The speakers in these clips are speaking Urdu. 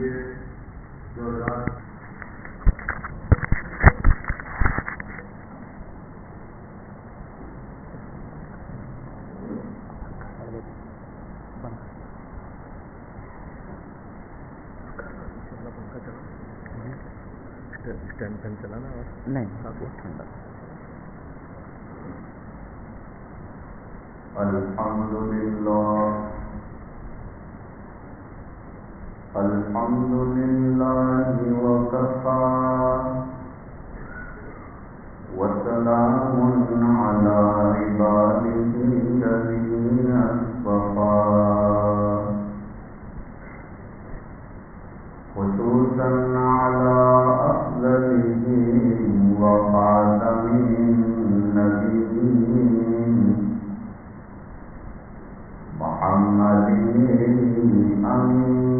یہ جو رات اسٹینڈ فین چلانا اور نہیں۔ ٹھنڈا الحمد لله الحمد لله وكفى. وسلام على عباده الذين اصطفى. خصوصا على أفضلهم وخاتم النبيين. محمد الأمين.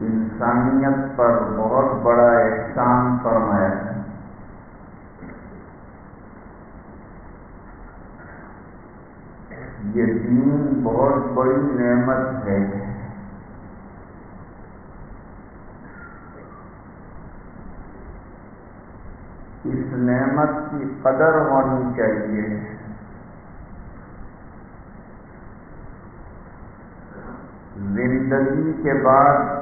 انسانیت پر بہت بڑا احسان فرمایا ہے۔ یہ دین بہت بڑی نعمت ہے۔ اس نعمت کی قدر ہونی چاہیے۔ زندگی کے بعد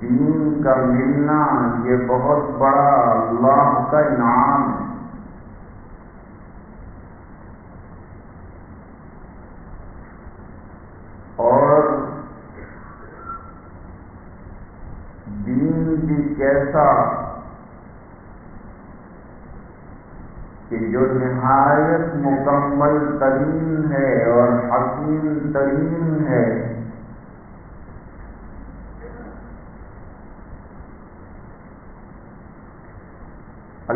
دین کا ملنا، یہ بہت بڑا اللہ کا انعام ہے۔ اور دین بھی کیسا کہ جو نہایت مکمل ترین ہے اور حکیم ترین ہے۔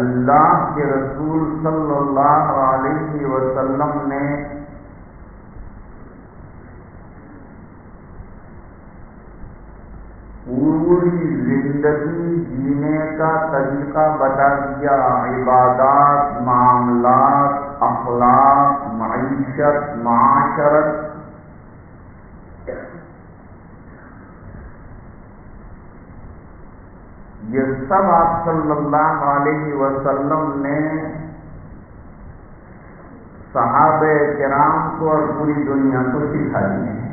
اللہ کے رسول صلی اللہ علیہ وسلم نے پوری زندگی جینے کا طریقہ بتا دیا۔ عبادات، معاملات، اخلاق، معیشت، معاشرت یہ سب آپ صلی اللہ علیہ وسلم نے صحابہ کرام کو اور پوری دنیا کو سکھا دیے ہیں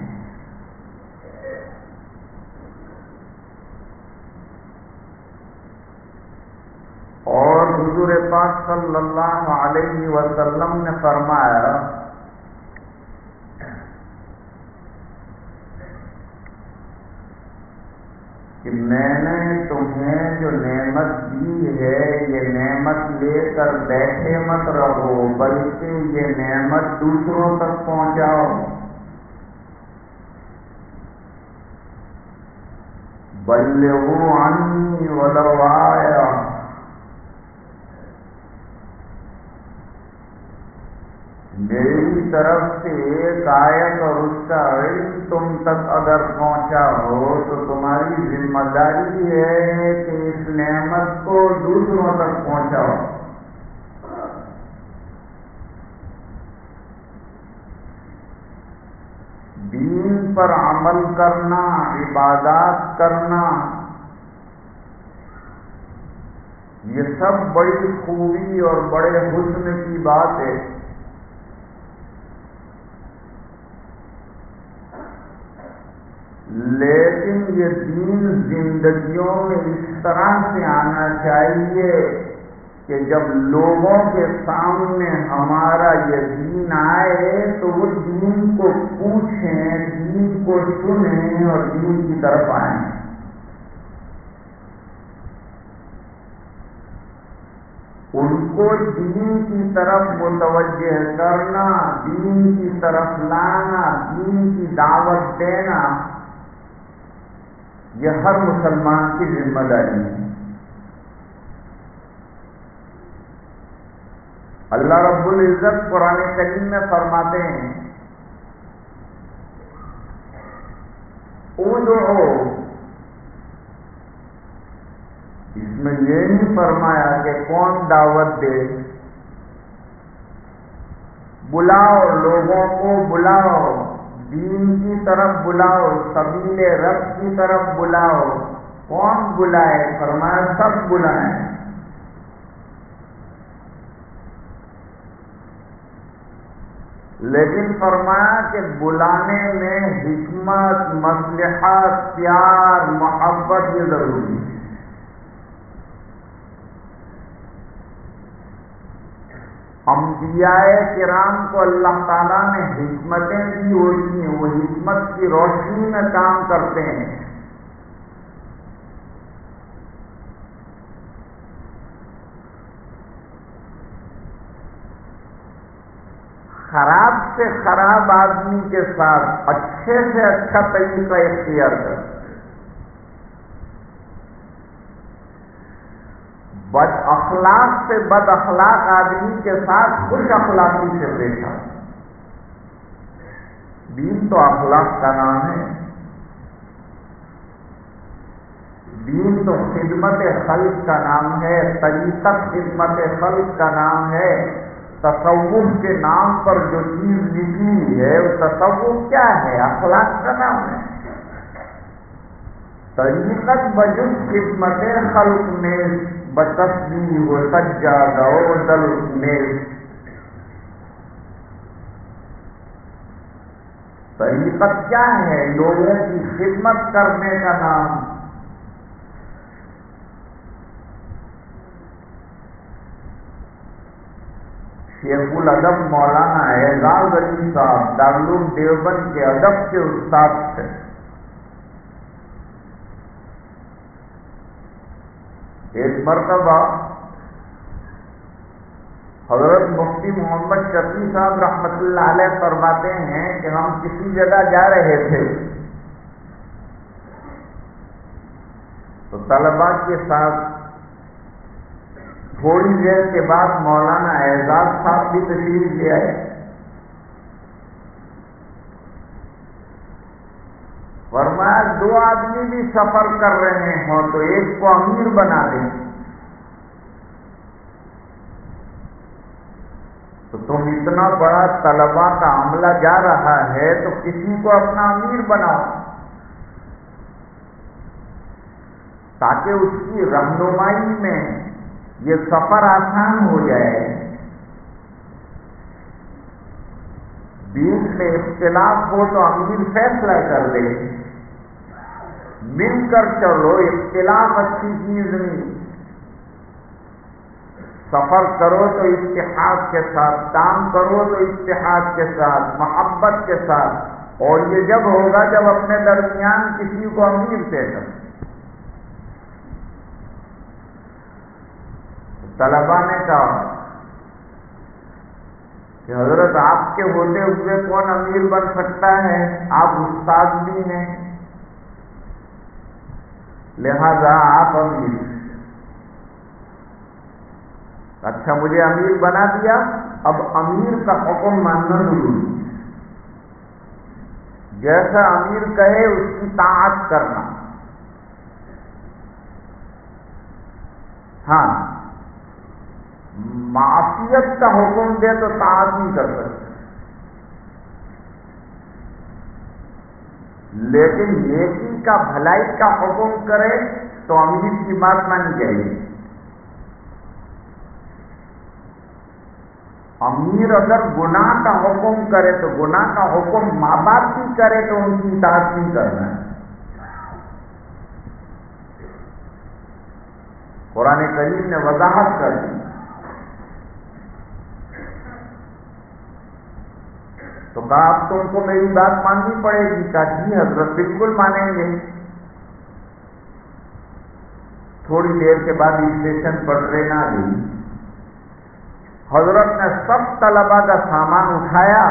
اور حضور پاک صلی اللہ علیہ وسلم نے فرمایا کہ میں نے تمہیں جو نعمت دی ہے، یہ نعمت لے کر بیٹھے مت رہو، بلکہ یہ نعمت دوسروں تک پہنچاؤ۔ بلے وہ انی ولو آیا۔ میری طرف سے ایک آیت اور اس کا علم تم تک اگر پہنچا ہو تو تمہاری ذمہ داری ہے کہ اس نعمت کو دوسروں تک پہنچاؤ۔ دین پر عمل کرنا، عبادات کرنا، یہ سب بڑی خوبی اور بڑے حسن کی بات ہے۔ لیکن یہ دین زندگیوں میں اس طرح سے آنا چاہیے کہ جب لوگوں کے سامنے ہمارا یہ دین آئے تو وہ دین کو پوچھیں، دین کو سنیں اور دین کی طرف آئیں۔ ان کو دین کی طرف متوجہ کرنا، دین کی طرف لانا، دین کی دعوت دینا یہ ہر مسلمان کی ذمہ داری ہے۔ اللہ رب العزت قرآن کریم میں فرماتے ہیں، ادعو اس میں یہ نہیں فرمایا کہ کون دعوت دے۔ بلاؤ لوگوں کو بلاؤ۔ دین کی طرف بلاؤ، سبیل رب کی طرف بلاؤ۔ کون بلائے؟ فرمایا سب بلائیں۔ لیکن فرمایا کہ بلانے میں حکمت، مصلحت، پیار، محبت یہ ضروری ہے۔ انبیاء کرام کو اللہ تعالیٰ نے حکمتیں دی ہوتی ہیں، وہ حکمت کی روشنی میں کام کرتے ہیں۔ خراب سے خراب آدمی کے ساتھ اچھے سے اچھا طریقہ اختیار کر بد اخلاق سے بد اخلاق آدمی کے ساتھ خوش اخلاقی سے پیشہ دین تو اخلاق کا نام ہے۔ دین تو خدمت خلق کا نام ہے، طریقت خدمت خلق کا نام ہے۔ تصوف کے نام پر جو چیز نکلی ہے، وہ تصوف کیا ہے؟ اخلاق کا نام ہے۔ طریقت بجن خدمت خلق میں بتصوی و سجا گو دل میں طریقت کیا ہے لوگوں کی خدمت کرنے کا نام؟ شیخ الادب مولانا اعزاز علی صاحب، دارالعلوم دیوبند کے ادب کے استاد تھے۔ ایک مرتبہ حضرت مفتی محمد شفیع صاحب رحمت اللہ علیہ فرماتے ہیں کہ ہم کسی جگہ جا رہے تھے۔ تو طلبا کے ساتھ تھوڑی دیر کے بعد مولانا اعزاز صاحب بھی تشریف لے آئے۔ فرمایا دو آدمی بھی سفر کر رہے ہوں تو ایک کو امیر بنا دیں۔ تو تم اتنا بڑا طلبا کا عملہ جا رہا ہے تو کسی کو اپنا امیر بناؤ۔ تاکہ اس کی رہنمائی میں یہ سفر آسان ہو جائے۔ بیچ میں اختلاف ہو تو امیر فیصلہ کر دے مل کر چلو، اختلاف اچھی چیز نہیں۔ سفر کرو تو اتحاد کے ساتھ، کام کرو تو اتحاد کے ساتھ، محبت کے ساتھ۔ اور یہ جب ہوگا جب اپنے درمیان کسی کو امیر سے کر طلبا نے کہا کہ حضرت آپ کے ہوتے ہوئے کون امیر بن سکتا ہے؟ آپ استاد بھی ہیں۔ لہذا آپ امیر اچھا مجھے امیر بنا دیا۔ اب امیر کا حکم ماننا ضروری جیسا امیر کہے، اس کی طاعت کرنا۔ ہاں۔ معافیت کا حکم دے تو طاعت نہیں کر سکتے۔ لیکن نیکی کا بھلائی کا حکم کرے تو امیر کی بات مانی جائے۔ گی امیر اگر گناہ کا حکم کرے تو گناہ کا حکم ماں باپ بھی کرے تو ان کی اطاعت نہیں کرنا۔ ہے قرآن کریم نے وضاحت کر دی۔ تو کہا اب تم کو میری بات ماننی پڑے گی کہا جی حضرت بالکل مانیں گے۔ تھوڑی دیر کے بعد اسٹیشن پر ٹرین آ گئی۔ حضرت نے سب طلبا کا سامان اٹھایا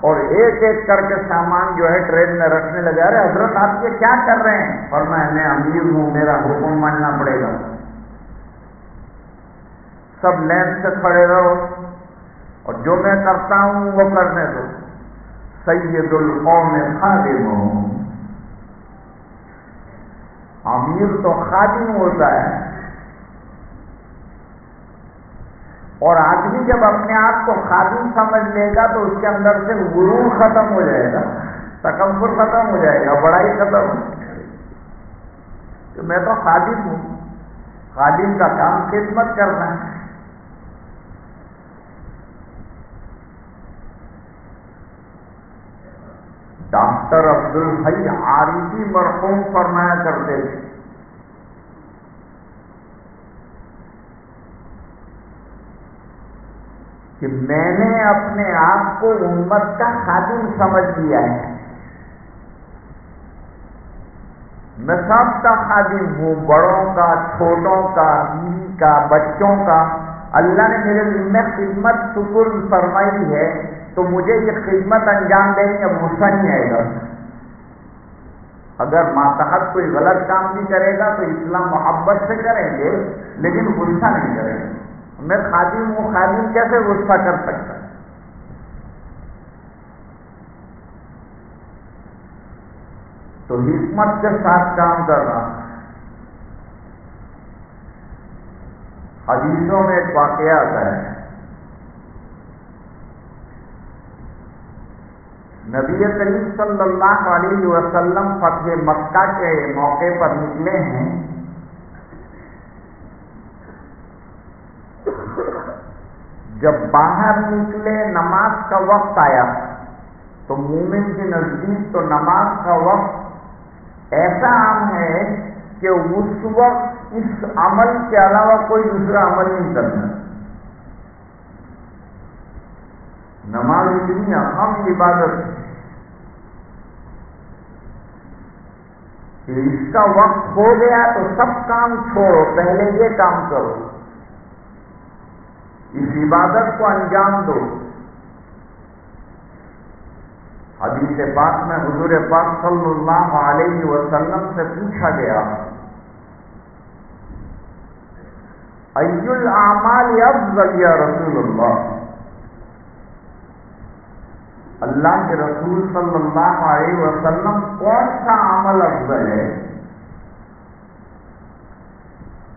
اور ایک ایک کر کے سامان جو ہے ٹرین میں رکھنے لگے۔ ارے حضرت، آپ یہ کیا کر رہے ہیں؟ اور میں میں امیر ہوں، میرا حکم ماننا پڑے گا۔ سب لین سے کھڑے رہو اور جو میں کرتا ہوں وہ کرنے دو۔ سید القوم خادم. امیر تو خادم ہوتا ہے. اور آدمی جب اپنے آپ کو خادم سمجھ لے گا تو اس کے اندر سے غرور ختم ہو جائے گا. تکبر ختم ہو جائے گا. بڑائی ختم کہ میں تو خادم ہوں. خادم کا کام خدمت کرنا ہے. ڈاکٹر عبد الحی عارفی مرحوم فرمایا کرتے تھے کہ میں نے اپنے آپ کو امت کا خادم سمجھ لیا ہے۔ میں سب کا خادم ہوں، بڑوں کا، چھوٹوں کا، بیوی کا، بچوں کا۔ اللہ نے میرے دل میں خدمت شکر فرمائی ہے۔ تو مجھے یہ خدمت انجام دینے کا غصہ نہیں آئے گا اگر ماتحت کوئی غلط کام بھی کرے گا تو اسلام محبت سے کریں گے، لیکن غصہ نہیں کریں گے۔ میں خادم ہوں، خادم کیسے غصہ کر سکتا؟ تو حکمت کے ساتھ کام کر رہا حدیثوں میں ایک واقعہ آتا ہے۔ نبی کریم صلی اللہ علیہ وسلم فتح مکہ کے موقع پر نکلے ہیں۔ جب باہر نکلے، نماز کا وقت آیا، تو مومن کے نزدیک تو نماز کا وقت ایسا عام ہے کہ اس وقت اس عمل کے علاوہ کوئی دوسرا عمل نہیں کرنا نماز اتنی اہم عبادت ہے کہ اس کا وقت ہو گیا تو سب کام چھوڑو، پہلے یہ کام کرو۔ اس عبادت کو انجام دو۔ حدیث پاک میں حضور پاک صلی اللہ علیہ وسلم سے پوچھا گیا افضل یا رسول اللہ؟ اللہ کے رسول صلی اللہ علیہ وسلم کون سا عمل افضل ہے؟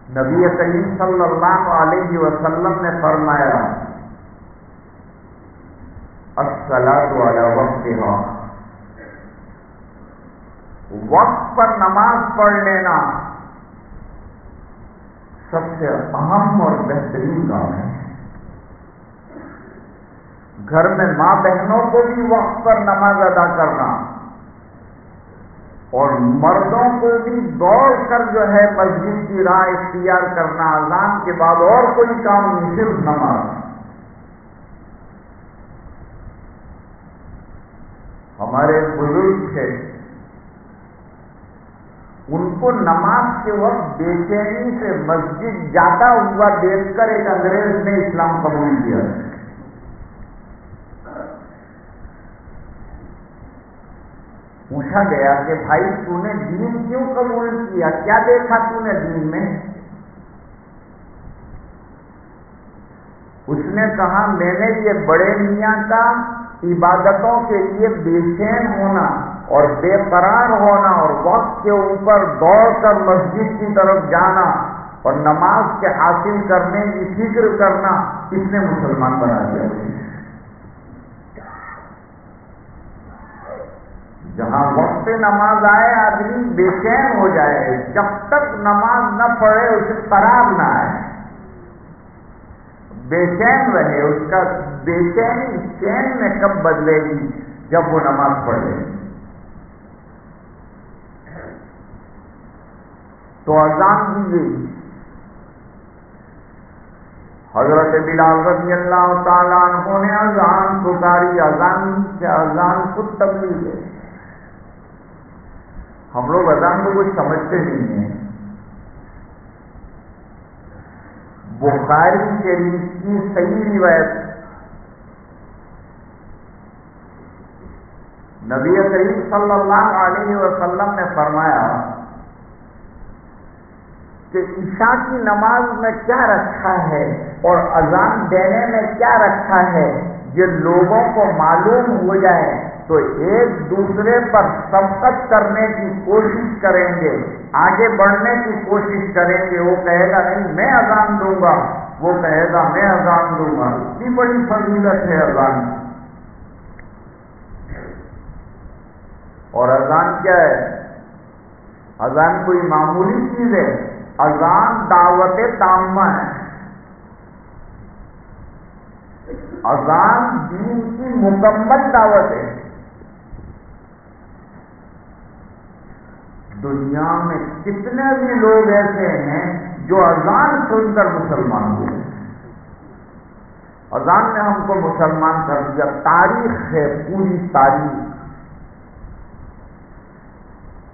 نبی کریم صلی اللہ علیہ وسلم نے فرمایا السلام والا وقت وقت پر نماز پڑھ لینا سب سے اہم اور بہترین کام ہے۔ گھر میں ماں بہنوں کو بھی وقت پر نماز ادا کرنا اور مردوں کو بھی دوڑ کر جو ہے مسجد کی راہ اختیار کرنا، اذان کے بعد اور کوئی کام نہیں، صرف نماز۔ ہمارے بزرگ تھے، ان کو نماز کے وقت بے چینی سے مسجد جاتا ہوا دیکھ کر ایک انگریز نے اسلام قبول کیا۔ پوچھا گیا کہ بھائی تو نے دین کیوں قبول کیا؟ کیا دیکھا تو نے دین میں؟ اس نے کہا، میں نے یہ بڑے میاں کا عبادتوں کے لیے بے چین ہونا اور بے قرار ہونا اور وقت کے اوپر دوڑ کر مسجد کی طرف جانا اور نماز کے حاصل کرنے کی فکر کرنا اس نے مسلمان بنا دیا۔ جہاں وقت نماز آئے، آدمی بے چین ہو جائے۔ جب تک نماز نہ پڑھے اسے قرار نہ آئے۔ بے چین رہے، اس کا بے چینی چین میں کب بدلے گی؟ جب وہ نماز پڑھے تو اذان دی گئی۔ حضرت بلال رضی اللہ تعالیٰ عنہ نے اذان پکاری۔ اذان سے اذان کو تبلیغ ہے۔ ہم لوگ اذان کو کچھ سمجھتے نہیں ہیں۔ بخاری شریف کی صحیح روایت۔ نبی کریم صلی اللہ علیہ وسلم نے فرمایا کہ عشاء کی نماز میں کیا رکھا ہے اور اذان دینے میں کیا رکھا ہے، یہ لوگوں کو معلوم ہو جائے۔ تو ایک دوسرے پر سبقت کرنے کی کوشش کریں گے، آگے بڑھنے کی کوشش کریں گے، وہ کہے گا، نہیں، میں اذان دوں گا۔ وہ کہے گا، میں اذان دوں گا۔ اتنی بڑی فضیلت ہے اذان۔ اور اذان کیا ہے؟ اذان کوئی معمولی چیز ہے۔ اذان دعوت تامہ ہے۔ اذان دین کی مکمل دعوت ہے۔ دنیا میں کتنے بھی لوگ ایسے ہیں جو اذان سن کر مسلمان ہوئے اذان نے ہم کو مسلمان کر دیا۔ تاریخ ہے، پوری تاریخ۔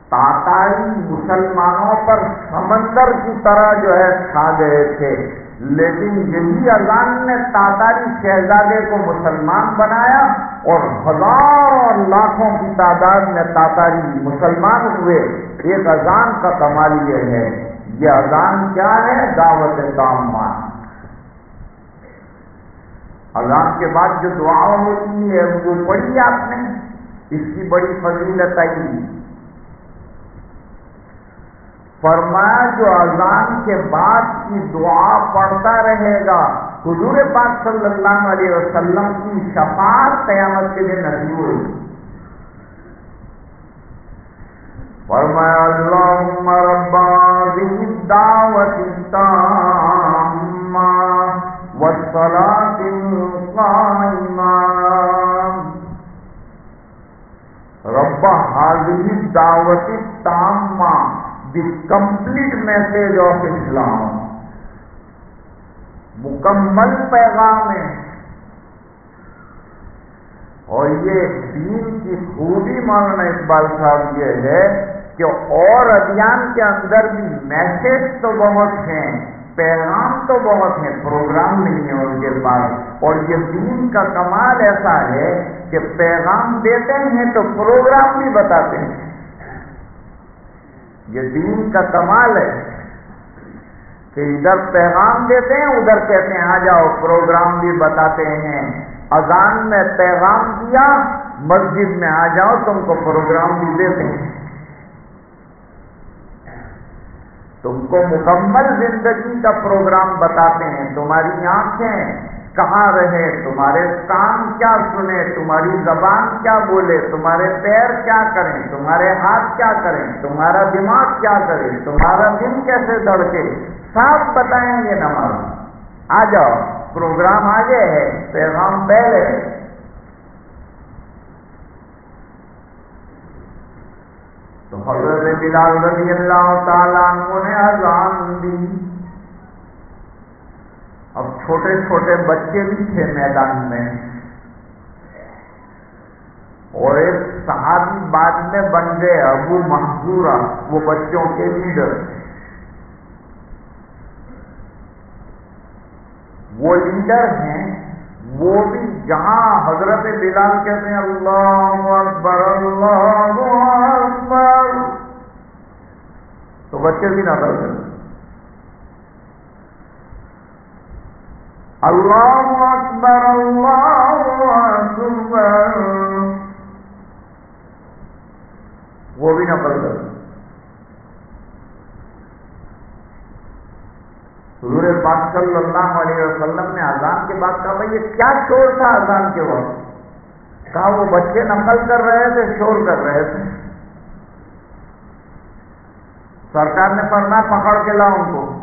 تاتاری مسلمانوں پر سمندر کی طرح جو ہے کھا گئے تھے۔ لیکن یہی اذان نے تاتاری شہزادے کو مسلمان بنایا اور ہزاروں لاکھوں کی تعداد میں تاتاری مسلمان ہوئے۔ ایک اذان کا کمال یہ ہے یہ اذان کیا ہے؟ دعوت کام اذان کے بعد جو دعا ہوتی ہے وہ پڑھی آپ نے؟ اس کی بڑی فضیلت آئی۔ فرمایا جو اذان کے بعد کی دعا پڑھتا رہے گا حضور پاک صلی اللہ علیہ وسلم کی شفاعت قیامت کے دن نصیب ہوئی۔ فرمایا، اللہم ربا ذی الدعوت التامہ والصلاة القائمہ رب هذه الدعوت التامہ the complete message of Islam مکمل پیغام ہے۔ اور یہ دین کی خوبی مولانا اقبال صاحب یہ ہے کہ اور ابھیان کے اندر بھی میسج تو بہت ہیں، پیغام تو بہت ہیں پروگرام نہیں ہے ان کے پاس۔ اور یہ دین کا کمال ایسا ہے کہ پیغام دیتے ہیں تو پروگرام بھی بتاتے ہیں۔ یہ دین کا کمال ہے۔ کہ ادھر پیغام دیتے ہیں، ادھر کہتے ہیں، آ جاؤ، پروگرام بھی بتاتے ہیں۔ اذان میں پیغام دیا، مسجد میں آ جاؤ، تم کو پروگرام بھی دیتے ہیں۔ تم کو مکمل زندگی کا پروگرام بتاتے ہیں۔ تمہاری آنکھیں کہاں رہے؟ تمہارے کان کیا سنے تمہاری زبان کیا بولے؟ تمہارے پیر کیا کریں؟ تمہارے ہاتھ کیا کریں؟ تمہارا دماغ کیا کرے؟ تمہارا دن کیسے دڑکے صاف بتائیں گے نماز۔ آ جاؤ، پروگرام آگے ہے، پیغام پہلے۔ تو حضرت بلال رضی اللہ تعالیٰ عنہ نے اذان دی۔ اب چھوٹے چھوٹے بچے بھی تھے میدان میں۔ اور ایک صحابی بعد میں بن گئے، ابو محضورہ وہ بچوں کے لیڈر۔ وہ لیڈر ہیں، وہ بھی جہاں حضرت بلال کہتے ہیں، اللہ اکبر اللہ اکبر۔ تو بچے بھی نہ کرتے اللہ اکبر اللہ اکبر۔ وہ بھی نہ پڑھ کر حضور پاک صلی اللہ علیہ وسلم نے اذان کے بعد کہا، بھائی، یہ کیا شور تھا اذان کے وقت؟ کہا، وہ بچے نقل کر رہے تھے، شور کر رہے تھے. سرکار نے پڑھنا پکڑ کے لاؤ ان کو،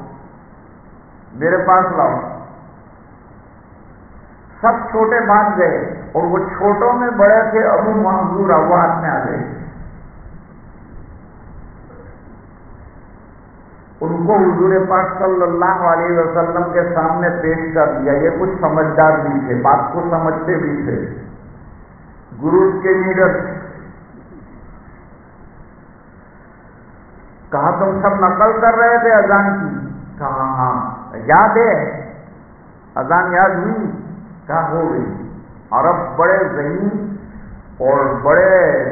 میرے پاس لاؤ۔ سب چھوٹے باندھ گئے اور وہ چھوٹوں میں بڑے تھے، ابو محضور وہ ہاتھ میں آ گئے۔ ان کو حضور پاک صلی اللہ علیہ وسلم کے سامنے پیش کر دیا۔ یہ کچھ سمجھدار بھی تھے، بات کو سمجھتے بھی تھے۔ گروز کے لیڈر، کہا، تم سب نقل کر رہے تھے اذان کی؟ کہا ہاں۔ یاد ہے؟ اذان یاد ہوئی؟ کہا، ہو گئی۔ عرب بڑے ذہین اور بڑے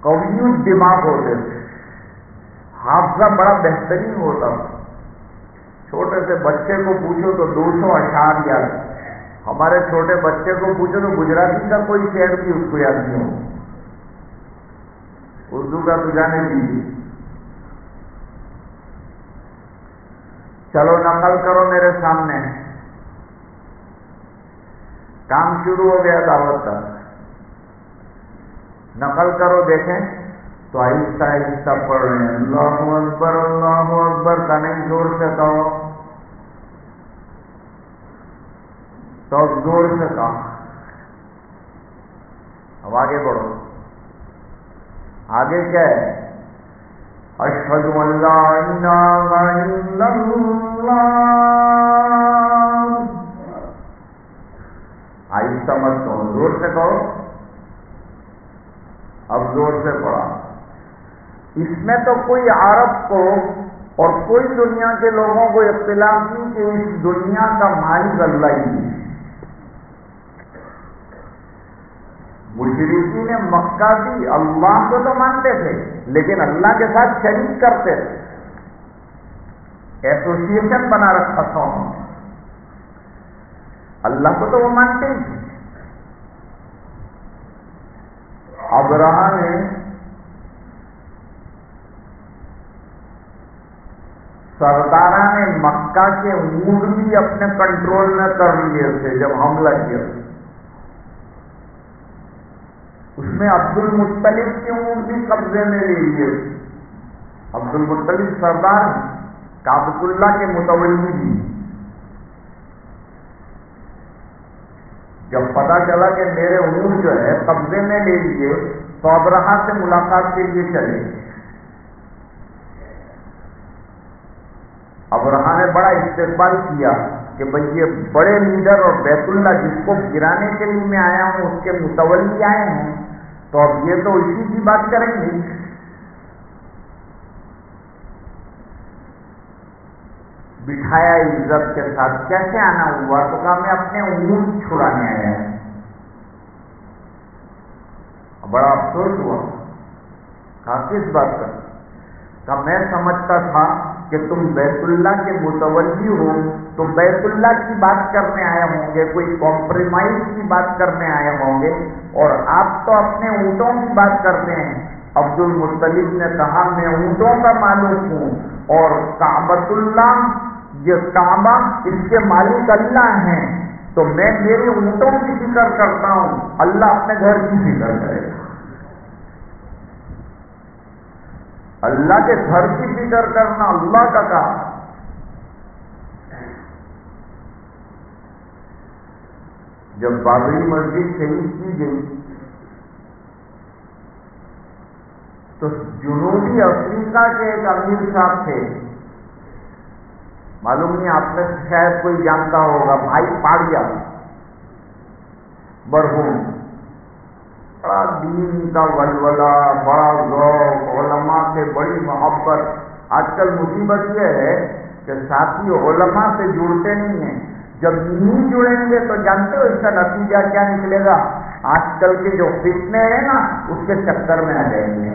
کویوز دماغ ہوتے تھے۔ حافظہ بڑا بہترین ہوتا چھوٹے سے بچے کو پوچھو تو دو سو اشار یاد۔ ہمارے چھوٹے بچے کو پوچھو تو گجراتی کا کوئی شہر بھی اس کو یاد نہیں ہو۔ اردو کا تو جانے دیجیے۔ چلو نقل کرو میرے سامنے۔ کام شروع ہو گیا دعوت کا۔ نقل کرو دیکھیں۔ تو آہستہ آہستہ پڑھ رہے ہیں اللہ اکبر اللہ اکبر کا نہیں زور سے کہو تو زور سے کہو اب آگے بڑھو آگے کیا ہے اشد اللہ آہستہ مت کہو زور سے کہو اب زور سے پڑھا اس میں تو کوئی عرب کو اور کوئی دنیا کے لوگوں کو اختلاف نہیں کہ اس دنیا کا مالک اللہ ہی ہے۔ مشرقی نے مکہ بھی اللہ کو تو مانتے تھے، لیکن اللہ کے ساتھ شریک کرتے تھے۔ ایسوسیشن بنا رکھا تھا۔ انہوں نے اللہ کو تو وہ مانتے ہی ابراہ نے سردارہ نے مکہ کے اونٹ بھی اپنے کنٹرول میں کر لیے تھے جب حملہ کیا۔ اس میں عبد المطلب کے اونٹ بھی قبضے میں لے لیے۔ عبد المطلب سردار کابت اللہ کے متولی بھی جب پتا چلا کہ میرے اونٹ جو ہے قبضے میں لے لیے، تو ابراہ سے ملاقات کے لیے چلے۔ ابراہ نے بڑا استقبال کیا کہ بھائی یہ بڑے لیڈر اور بیت اللہ جس کو گرانے کے لیے میں آیا ہوں، اس کے متولی آئے ہیں۔ تو اب یہ تو اسی کی بات کریں گے بٹھایا عزت کے ساتھ کیسے آنا ہوا؟ تو کہا میں اپنے اونٹ چھڑانے آیا ہوں۔ بڑا افسوس ہوا۔ کہا کس بات کا میں سمجھتا تھا کہ تم بیت اللہ کے متولی ہو، تو بیت اللہ کی بات کرنے آئے ہوں گے، کوئی کمپرومائز کی بات کرنے آئے ہوں گے۔ اور آپ تو اپنے اونٹوں کی بات کرتے ہیں۔ عبد المطلب نے کہا، میں اونٹوں کا معلوم ہوں۔ اور کابت اللہ یہ کعبہ اس کے مالک اللہ ہیں۔ تو میں میرے اونٹوں کی فکر کرتا ہوں۔ اللہ اپنے گھر کی فکر کرے گا اللہ کے گھر کی فکر کرنا، اللہ کا کہا جب بابری مسجد شہید کی گئی، تو جنوبی افریقہ کے ایک امیر صاحب تھے۔ معلوم نہیں، آپ میں شاید کوئی جانتا ہوگا، بھائی پاڑیا۔ برہوم بڑا دین کا ولولہ بڑا ذوق علماء سے بڑی محبت۔ آج کل مصیبت یہ ہے کہ ساتھی علماء سے جڑتے نہیں ہیں۔ جب نہیں جڑیں گے تو جانتے ہو اس کا نتیجہ کیا نکلے گا۔ آج کل کے جو فتنے ہیں نا، اس کے چکر میں آ جائیں گے۔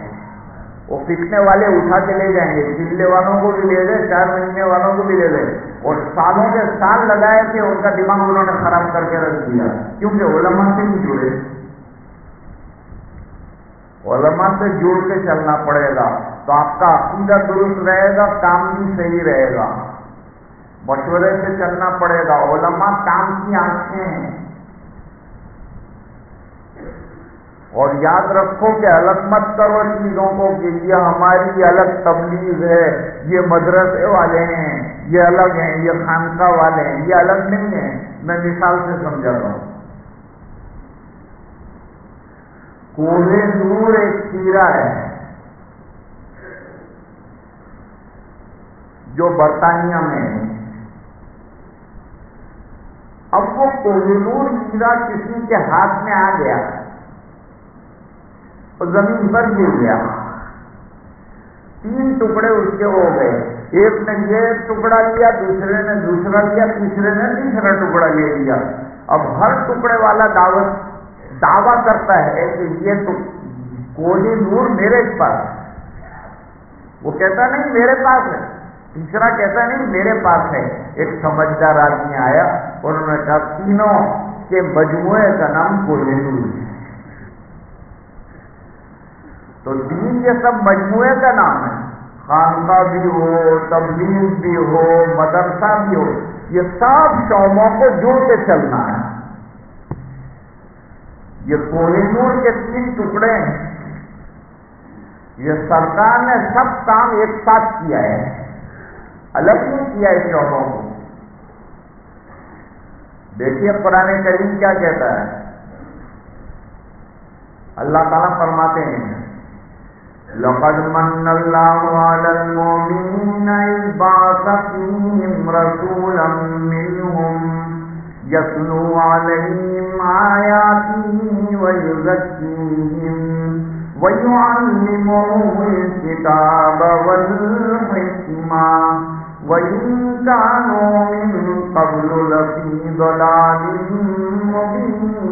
وہ فتنے والے اٹھا کے لے جائیں گے۔ چلے والوں کو بھی لے لے، چار مہینے والوں کو بھی لے لے۔ اور سالوں کے سال لگائے تھے، ان کا دماغ انہوں نے خراب کر کے رکھ دیا۔ کیونکہ علماء سے نہیں جڑے۔ علماء سے جڑ کے چلنا پڑے گا تو آپ کا عقیدہ درست رہے گا، کام بھی صحیح رہے گا۔ مشورے سے چلنا پڑے گا۔ علماء کام کی آنکھیں ہیں۔ اور یاد رکھو کہ الگ مت کرو چیزوں کو کہ یہ ہماری الگ تبلیغ ہے، یہ مدرسے والے ہیں، یہ الگ ہیں، یہ خانقاہ والے ہیں، یہ الگ نہیں ہیں۔ میں مثال سے سمجھا رہا ہوں۔ کوہ نور ایک سیرا ہے۔ جو برطانیہ میں ہے۔ اب وہ کوہ نور سیرا کسی کے ہاتھ میں آ گیا۔ اور زمین پر گر گیا۔ تین ٹکڑے اس کے ہو گئے۔ ایک نے یہ ٹکڑا لیا، دوسرے نے دوسرا لیا، تیسرے نے تیسرا ٹکڑا لے لیا۔ اب ہر ٹکڑے والا دعوت دعویٰ کرتا ہے کہ یہ تو کولی نور میرے پاس وہ کہتا نہیں میرے پاس ہے۔ تیسرا کہتا نہیں میرے پاس ہے۔ ایک سمجھدار آدمی آیا اور انہوں نے کہا، تینوں کے مجموعے کا نام کولی نور ہے۔ تو دین یہ سب مجموعے کا نام ہے۔ خانقاہ بھی ہو، تبلیغ بھی ہو، مدرسہ بھی ہو، یہ سب شعبوں کو جوڑ کے چلنا ہے۔ یہ کوہنور کے تین ٹکڑے ہیں۔ یہ سرکار نے سب کام ایک ساتھ کیا ہے۔ الگ نہیں کیا اس شعبوں کو؟ دیکھیے قرآن کریم کیا کہتا ہے۔ اللہ تعالیٰ فرماتے ہیں، لقد من الله على المؤمنين إذ بعث فيهم رسولا منهم يتلو عليهم آياته ويزكيهم ويعلمهم الكتاب والحكمة وإن كانوا من قبل لفي ضلال مبين۔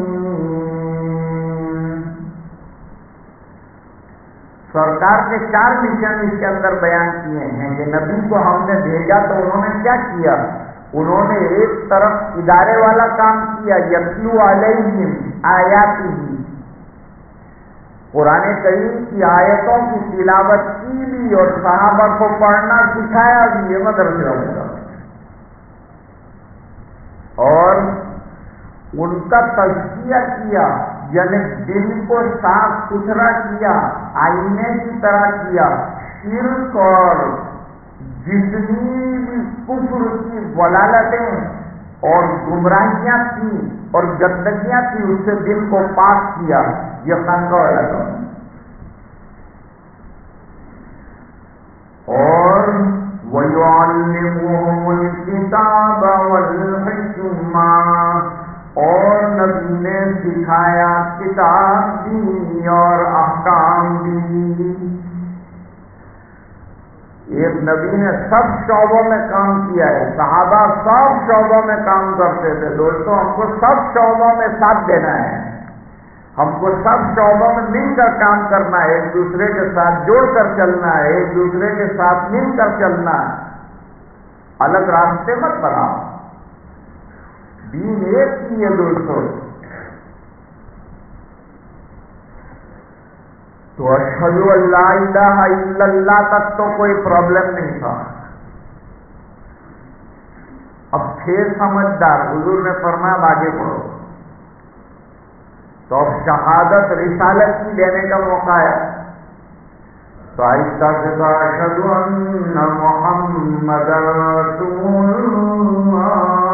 سرکار کے چار مشن اس کے اندر بیان کیے ہیں کہ نبی کو ہم نے بھیجا تو انہوں نے کیا کیا؟ انہوں نے ایک طرف ادارے والا کام کیا یسلو علیہم آیاتی ہی قرآن کریم کی آیتوں کی تلاوت کی بھی اور صحابہ کو پڑھنا سکھایا بھی، یہ مدرسہ ہوگا اور ان کا تجزیہ کیا یعنی دل کو صاف ستھرا کیا، آئینے کی طرح کیا، شرک اور جتنی بھی کفر کی ولالتیں اور گمراہیاں تھیں اور گندگیاں تھیں، اس سے دل کو پاک کیا، یہ خانگا والا اور وَيُعَلِّمُهُمُ الْكِتَابَ وَالْحِكْمَةَ، اور نبی نے سکھایا کتاب بھی اور احکام بھی۔ ایک نبی نے سب شعبوں میں کام کیا ہے۔ صحابہ سب شعبوں میں کام کرتے تھے۔ دوستوں ہم کو سب شعبوں میں ساتھ دینا ہے۔ ہم کو سب شعبوں میں مل کر کام کرنا ہے، ایک دوسرے کے ساتھ جوڑ کر چلنا ہے، ایک دوسرے کے ساتھ مل کر چلنا ہے۔ الگ راستے مت بناؤ۔ دین ایک ہی ہے دوستوں تو اشہد اللہ الہ الا اللہ تک تو کوئی پرابلم نہیں تھا۔ اب پھر سمجھدار حضور نے فرمایا، آگے پڑھو تو اب شہادت رسالت کی دینے کا موقع ہے۔ تو آہستہ سے تو اشد ان محمد رسول اللہ۔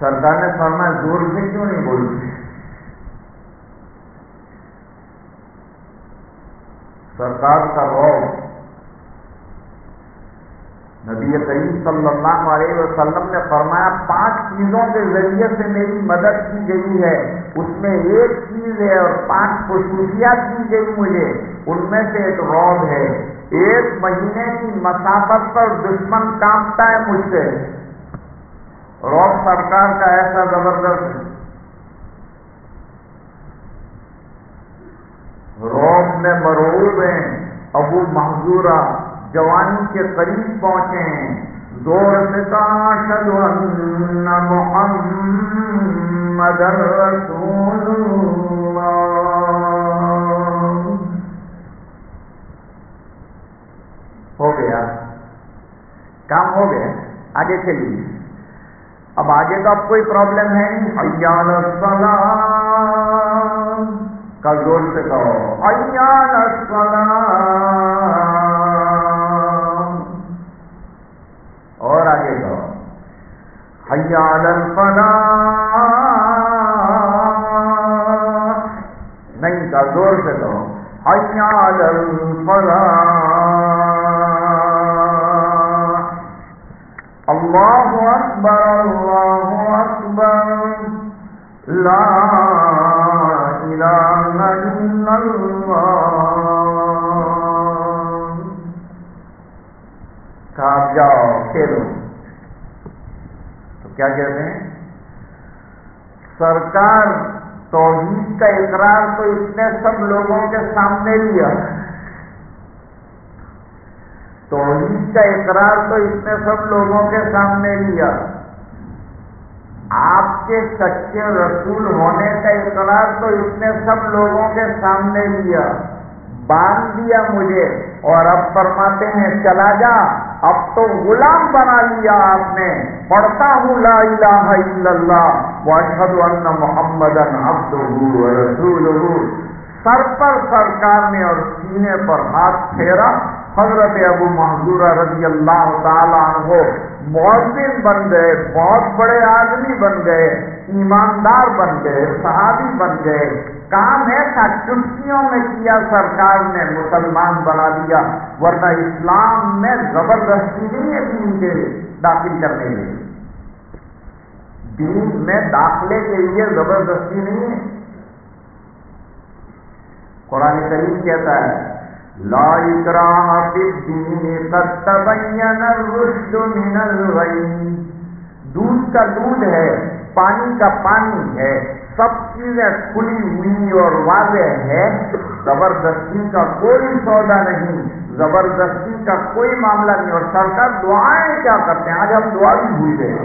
سرکار نے فرمایا، زور سے کیوں نہیں بولتی سرکار کا روب نبی کریم صلی اللہ علیہ وسلم نے فرمایا، پانچ چیزوں کے ذریعے سے میری مدد کی گئی ہے۔ اس میں ایک چیز ہے اور پانچ خصوصیات کی گئی مجھے۔ ان میں سے ایک روب ہے۔ ایک مہینے کی مسافت پر دشمن کانپتا ہے مجھ سے۔ روب سرکار کا ایسا زبردست روب میں مروب ہیں، ابو محضورہ جوانی کے قریب پہنچے ہیں۔ زور سے محمد رسول ہو گیا۔ کام ہو گیا۔ آگے چلیے۔ اب آگے تو اب کوئی پرابلم ہے نہیں۔ ایان السلام کا زور سے کہو۔ ایان السلام اور آگے کہو۔ حیال الفلاح نہیں کا زور سے کہو۔ حیال الفلاح اللہ اکبر اللہ اکبر لا الہ الا اللہ کہا جاؤ، کھیلو۔ تو کیا کہتے ہیں؟ سرکار توحید کا اقرار تو اس نے سب لوگوں کے سامنے لیا۔ توحید کا اقرار تو اس نے سب لوگوں کے سامنے لیا۔ آپ کے سچے رسول ہونے کا اقرار تو اس نے سب لوگوں کے سامنے لیا۔ باندھ دیا مجھے اور اب فرماتے ہیں، چلا جا۔ اب تو غلام بنا لیا آپ نے۔ پڑھتا ہوں لا الہ الا اللہ واشہد ان محمد سر پر سرکار نے اور سینے پر ہاتھ پھیرا۔ حضرت ابو محضورہ رضی اللہ تعالیٰ عنہ معذن بن گئے، بہت بڑے آدمی بن گئے، ایماندار بن گئے، صحابی بن گئے۔ کام ایسا چٹکیوں میں کیا سرکار نے مسلمان بنا دیا، ورنہ اسلام میں زبردستی نہیں ہے دین کے داخل کرنے کے لیے۔ دین میں داخلے کے لیے زبردستی نہیں ہے۔ قرآن کریم کہتا ہے لا اکراہ فی الدین قد تبین الرشد من الغی۔ دودھ کا دودھ ہے، پانی کا پانی ہے، سب چیزیں کھلی ہوئی اور واضح ہے۔ زبردستی کا کوئی سودا نہیں، زبردستی کا کوئی معاملہ نہیں۔ اور سرکار دعائیں کیا کرتے ہیں؟ آج ہم دعا بھی بھول گئے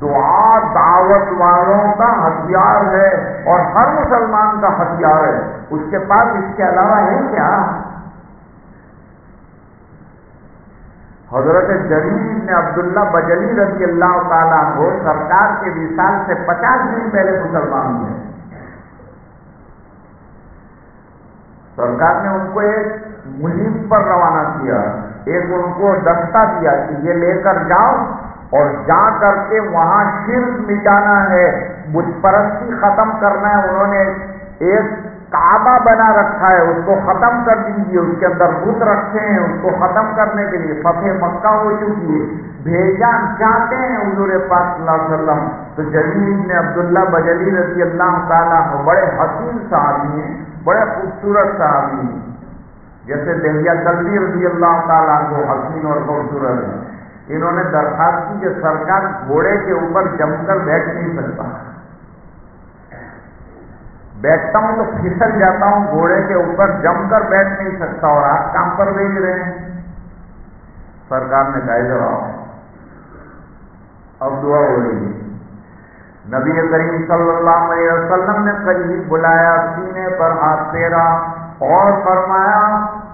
دعا دعوت والوں کا ہتھیار ہے اور ہر مسلمان کا ہتھیار ہے۔ اس کے پاس اس کے علاوہ ہے کیا؟ حضرت جلیل نے عبداللہ بجلی رضی اللہ تعالیٰ کو سرکار کے وصال سے پچاس دن پہلے مسلمان ہوئے۔ سرکار نے ان کو ایک مہم پر روانہ کیا۔ ایک ان کو دستہ دیا کہ یہ لے کر جاؤ اور جا کر کے وہاں شرک مٹانا ہے۔ بت پرستی ختم کرنا ہے۔ انہوں نے ایک کعبہ بنا رکھا ہے، اس کو ختم کر دیجیے اس کے اندر بت رکھے ہیں، اس کو ختم کرنے کے لیے فتح مکہ ہو چکی ہے۔ بھیجا، چاہتے ہیں حضور پاک صلی اللہ علیہ وسلم۔ تو جلیل نے عبداللہ بجلی رضی اللہ تعالیٰ کو بڑے حسین صحابی ہیں، بڑے خوبصورت صحابی ہیں۔ جیسے دہیا کلبی رضی اللہ تعالیٰ کو حسین اور خوبصورت ہے انہوں نے درخواست کی کہ سرکار گھوڑے کے اوپر جم کر بیٹھ نہیں سکتا۔ بیٹھتا ہوں تو پھسل جاتا ہوں، گھوڑے کے اوپر جم کر بیٹھ نہیں سکتا اور آپ کام پر بھیج رہے۔ ہیں سرکار نے کہا ادھر آؤ اب دعا ہو رہی ہے۔ نبی کریم صلی اللہ علیہ وسلم نے قریب بلایا، سینے پر ہاتھ پھیرا اور فرمایا،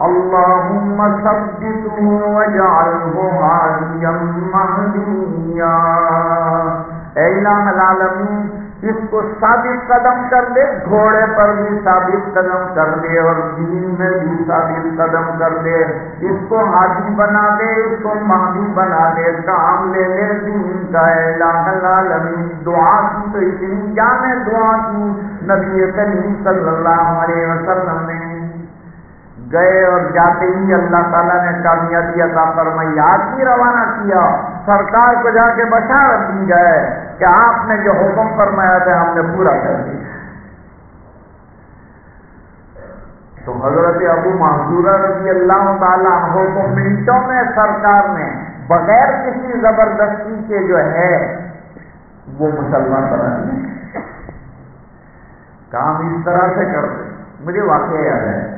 اللہم ثبتو وجعلہ حالیا مہدیا اے الہ العالمین اس کو ثابت قدم کر دے گھوڑے پر بھی ثابت قدم کر دے اور دین میں بھی ثابت قدم کر دے اس کو حاجی بنا دے اس کو مہدی بنا دے کام لے لے، دین کا العالمین دعا کی تو اتنی جامع دعا کی؟ نبی کریم صلی اللہ علیہ وسلم نے گئے اور جاتے ہی اللہ تعالیٰ نے کامیابی عطا فرمائی، آج ہی روانہ کیا۔ سرکار کو جا کے بشارت دی جائے۔ کہ آپ نے جو حکم فرمایا تھا، ہم نے پورا کر دیا۔ تو حضرت ابو محضور رضی اللہ تعالیٰ عنہ کو منٹوں میں سرکار نے بغیر کسی زبردستی کے جو ہے، وہ مسلمان بنا دیا۔ کام اس طرح سے کرتے مجھے واقعہ یاد ہے۔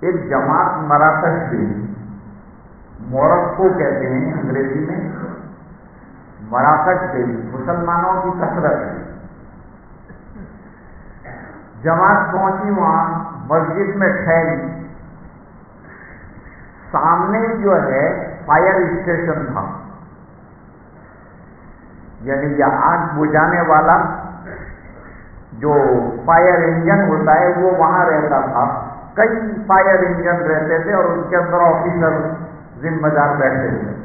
ایک جماعت مراکش تھی مورکو کہتے ہیں انگریزی میں۔ مراکش سے مسلمانوں کی کثرت ہے جماعت پہنچی وہاں، مسجد میں ٹھہری۔ سامنے جو ہے فائر اسٹیشن تھا۔ یعنی یہ آگ بجھانے والا جو فائر انجن ہوتا ہے، وہ وہاں رہتا تھا۔ کئی فائر انجن رہتے تھے اور اس کے اندر آفیسر ذمہ دار بیٹھے ہوئے۔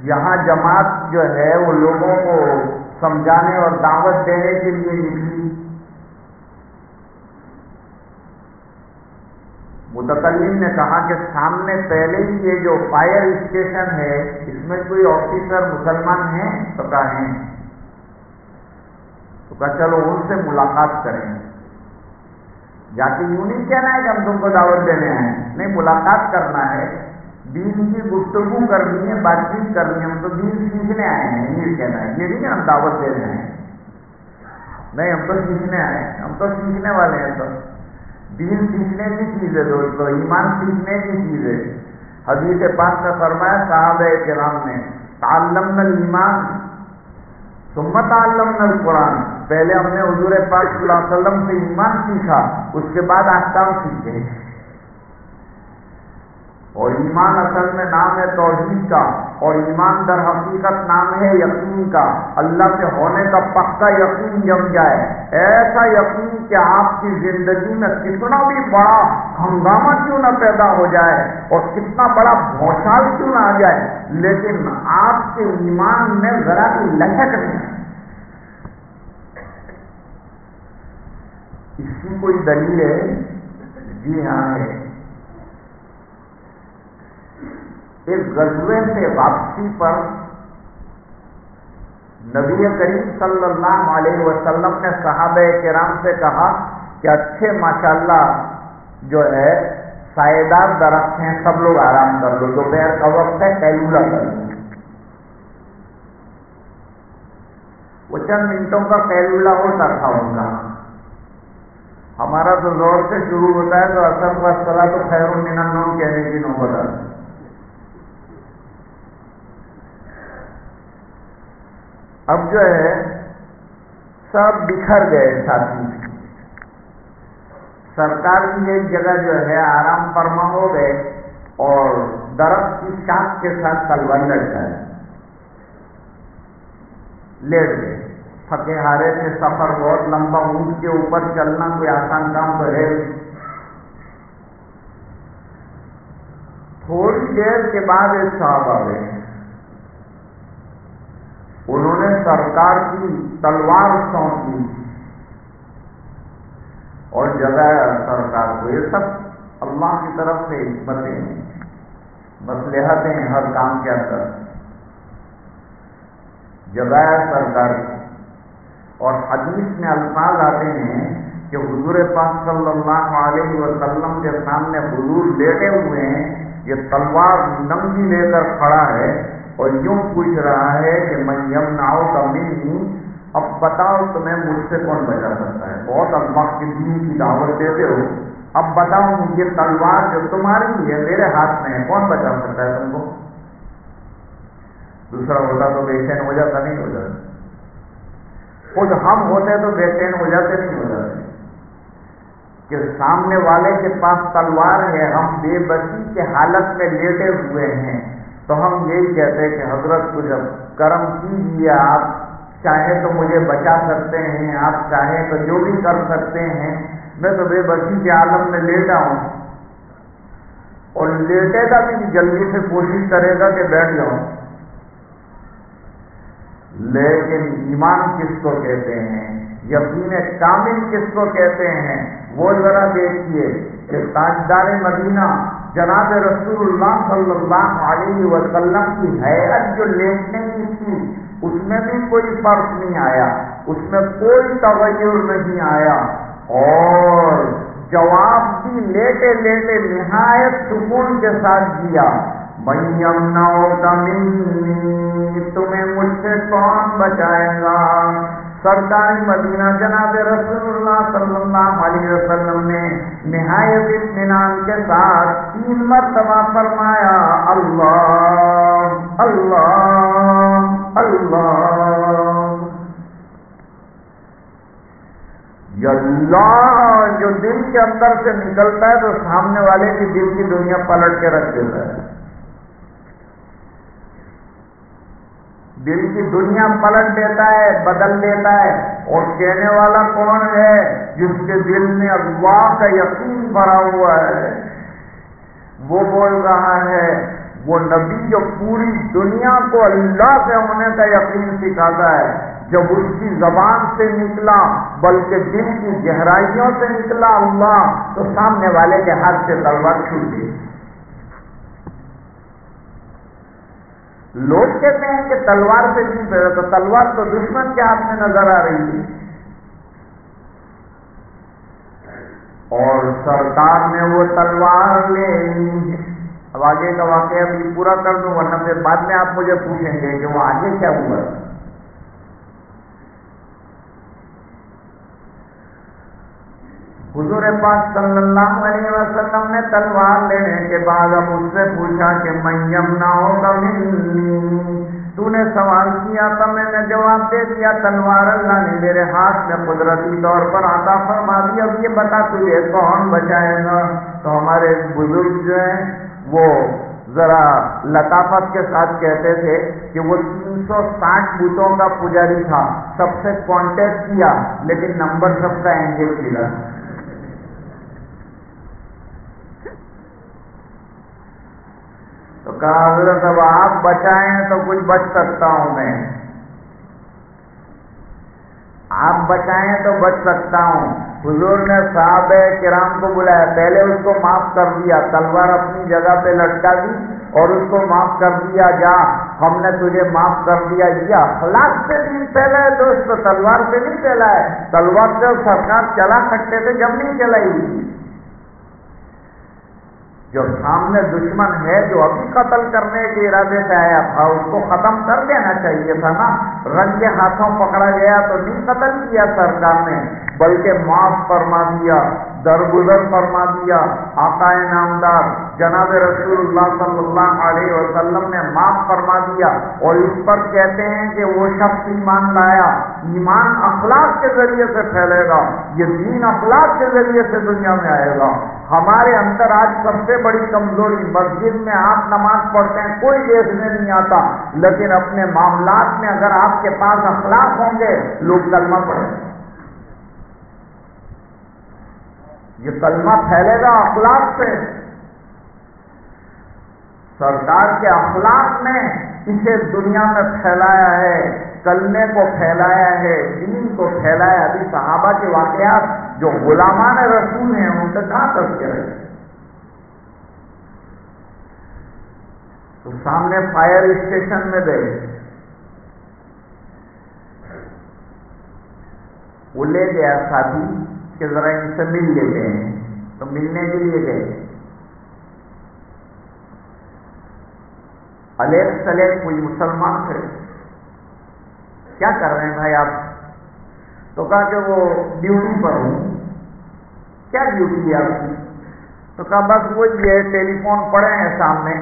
یہاں جماعت جو ہے وہ لوگوں کو سمجھانے اور دعوت دینے کے لیے نکلی۔ متکلم نے کہا کہ سامنے پہلے ہی یہ جو فائر اسٹیشن ہے، اس میں کوئی آفیسر مسلمان ہیں؟ تو کہا ہیں۔ تو کہا چلو ان سے ملاقات کریں۔ جا کے یوں نہیں کہنا ہے کہ ہم تم کو دعوت دینے ہیں۔ نہیں، ملاقات کرنا ہے۔ دین کی گفتگو کرنی ہے، بات چیت کرنی ہے ہم تو دین سیکھنے آئے ہیں، یہ کہنا ہے۔ یہ نہیں کہ ہم دعوت دے رہے ہیں۔ نہیں، ہم تو سیکھنے آئے ہیں۔ ہم تو سیکھنے والے ہیں تو۔ دین سیکھنے کی چیز ہے دوستو، ایمان سیکھنے کی چیز ہے۔ حدیث پاک کا فرمایا صاحب کرام نے تعلم ایمان سمت عالم القرآن۔ پہلے ہم نے حضور پاک صلی اللہ علیہ وسلم سے ایمان سیکھا، اس کے بعد احکام سیکھے۔ اور ایمان اصل میں نام ہے توحید کا، اور ایمان در حقیقت نام ہے یقین کا۔ اللہ سے ہونے کا پکا یقین جم جائے۔ ایسا یقین کہ آپ کی زندگی میں کتنا بھی بڑا ہنگامہ کیوں نہ پیدا ہو جائے اور کتنا بڑا بھوسال کیوں نہ آ جائے، لیکن آپ کے ایمان میں ذرا کی لچک نہیں۔ اس کی کوئی دلیل ہے؟ جی ہاں ہے۔ ایک غزوے سے واپسی پر نبی کریم صلی اللہ علیہ وسلم نے صحابہ کرام سے کہا کہ اچھے ماشاءاللہ جو ہے، سائیدار درخت ہیں، سب لوگ آرام کر لو، دوپہر کا وقت ہے کیلولا کر لو۔ وہ چند منٹوں کا کیلولا ہوتا تھا ان کا۔ ہمارا تو زور سے شروع ہوتا ہے تو اصل کا تو خیر النون کہنے کی نوبت آتی اب جو ہے، سب بکھر گئے ساتھی سرکار کی ایک جگہ جو ہے، آرام فرما ہو گئے اور درخت کی شاخ کے ساتھ تلوار لڑتا ہے۔ لیٹ گئے۔ تھکے ہارے سے سفر بہت لمبا، اونٹ کے اوپر چلنا کوئی آسان کام تو ہے۔ تھوڑی دیر کے بعد ایک صاحب آ گئے۔ انہوں نے سرکار کی تلوار سونپی اور جگہ سرکار کو یہ سب اللہ کی طرف سے حکمتیں ہیں مسلحتیں ہر کام کے اندر۔ جگہ سرکار اور حدیث میں الفاظ آتے ہیں کہ حضور پاک صلی اللہ علیہ وسلم کے سامنے حضور لیٹے ہوئے ہیں، یہ تلوار ننگی لے کر کھڑا ہے۔ اور یوں پوچھ رہا ہے کہ میں یم ناؤ کا منی اب بتاؤ تمہیں مجھ سے کون بچا سکتا ہے؟ بہت اللہ کی دین کی دعوت دیتے ہو، اب بتاؤ یہ تلوار جو تمہاری ہے، میرے ہاتھ میں ہے، کون بچا سکتا ہے تم کو؟ دوسرا ہوتا تو بے چین ہو جاتا، نہیں ہو جاتا۔ خود ہم ہوتے تو بے چین ہو جاتے، نہیں ہو جاتے۔ کہ سامنے والے کے پاس تلوار ہے، ہم بے بسی کے حالت میں لیٹے ہوئے ہیں۔ تو ہم یہی کہتے ہیں کہ حضرت کو جب کرم کیجیے آپ چاہے تو مجھے بچا سکتے ہیں، آپ چاہیں تو جو بھی کر سکتے ہیں، میں تو بے بسی کے عالم میں لیٹا ہوں۔ اور لیٹے گا بھی جلدی سے کوشش کرے گا کہ بیٹھ جاؤں۔ لیکن ایمان کس کو کہتے ہیں؟ یقین کامل کس کو کہتے ہیں؟ وہ ذرا دیکھیے کہ تاجدار مدینہ جناب رسول اللہ صلی اللہ علیہ وسلم کی حیرت جو لیٹنے کی تھی، اس میں بھی کوئی فرق نہیں آیا، اس میں کوئی تغیر نہیں آیا۔ اور جواب بھی لیٹے لیٹے نہایت سکون کے ساتھ دیا۔ تمہیں مجھ سے کون بچائے گا۔ سرکاری مدینہ جناب رسول اللہ صلی اللہ علیہ وسلم نے نہایت اطمینان کے ساتھ تین مرتبہ فرمایا، اللہ اللہ اللہ۔ اللہ، جو دل کے اندر سے نکلتا ہے تو سامنے والے کی دل کی دنیا پلٹ کے رکھ دیتا ہے۔ دل کی دنیا پلٹ دیتا ہے، بدل دیتا ہے۔ اور کہنے والا کون ہے جس کے دل میں اللہ کا یقین بھرا ہوا ہے؟ وہ بول رہا ہے، وہ نبی جو پوری دنیا کو اللہ سے ہونے کا یقین سکھاتا ہے۔ جب اس کی زبان سے نکلا، بلکہ دل کی گہرائیوں سے نکلا اللہ، تو سامنے والے کے ہاتھ سے تلوار چھوٹ گئی۔ لوگ کہتے ہیں کہ تلوار سے نہیں پیدا تو تلوار تو دشمن کے ہاتھ میں نظر آ رہی ہے اور سرکار نے وہ تلوار لے لی۔ اب آگے کا واقعہ بھی پورا کر دوں، ورنہ پھر بعد میں آپ مجھے پوچھیں گے کہ وہ آگے کیا ہوا۔ حضور پاک صلی اللہ علیہ وسلم نے تلوار لینے کے بعد اب اس سے پوچھا کہ میم نہ ہوگا تو نے سوال کیا تھا میں نے جواب دے دیا، تلوار اللہ نے میرے ہاتھ میں قدرتی طور پر آتا فرما دیا اب یہ بتا تجھے کون بچائے گا؟ تو ہمارے بزرگ جو ہیں، وہ ذرا لطافت کے ساتھ کہتے تھے کہ وہ تین سو ساٹھ بوتوں کا پجاری تھا۔ سب سے کانٹیکٹ کیا، لیکن نمبر سب کا اینجل ملا تو کہا حضرت اب آپ بچائیں تو کچھ بچ سکتا ہوں میں۔ آپ بچائیں تو بچ سکتا ہوں۔ حضور نے صاحب کرام کو بلایا۔ پہلے اس کو معاف کر دیا، تلوار اپنی جگہ پہ لٹکا دی اور اس کو معاف کر دیا۔ جا، ہم نے تجھے معاف کر دیا۔ یہ اخلاق سے نہیں پھیلا ہے دوست، تلوار سے نہیں پھیلا ہے تلوار سے سرکار چلا سکتے تھے جب نہیں چلائی۔ جو سامنے دشمن ہے جو ابھی قتل کرنے کے ارادے سے آیا تھا، اس کو ختم کر دینا چاہیے تھا نا۔ رنگ کے ہاتھوں پکڑا گیا تو نہیں قتل کیا سرکار نے، بلکہ معاف فرما دیا، درگزر فرما دیا۔ آقا نامدار، جناب رسول اللہ صلی اللہ علیہ وسلم نے معاف فرما دیا۔ اور اس پر کہتے ہیں کہ وہ شخص ایمان لایا۔ ایمان اخلاق کے ذریعے سے پھیلے گا، یہ دین اخلاق کے ذریعے سے دنیا میں آئے گا۔ ہمارے اندر آج سب سے بڑی کمزوری، مسجد میں آپ نماز پڑھتے ہیں، کوئی دیکھنے نہیں آتا۔ لیکن اپنے معاملات میں اگر آپ کے پاس اخلاق ہوں گے، لوگ کلمہ پڑھیں۔ گے یہ کلمہ پھیلے گا اخلاق سے۔ سرکار کے اخلاق نے اسے دنیا میں پھیلایا ہے۔ کلمے کو پھیلایا ہے دین کو پھیلایا۔ ابھی صحابہ کے واقعات جو غلامان رسول ہیں، ان سے کہاں تک کے رہے تو سامنے فائر اسٹیشن میں گئے۔ وہ لے گیا ساتھی کہ ذرا ان سے مل لیتے ہیں۔ تو ملنے کے لیے گئے۔ الیک سلیک کوئی مسلمان تھے۔ کیا کر رہے ہیں بھائی آپ؟ تو کہا کہ وہ ڈیوٹی پر ہوں۔ کیا ڈیوٹی ہے آپ کی؟ تو کہا بس وہی ہے ٹیلی فون پڑے ہیں سامنے۔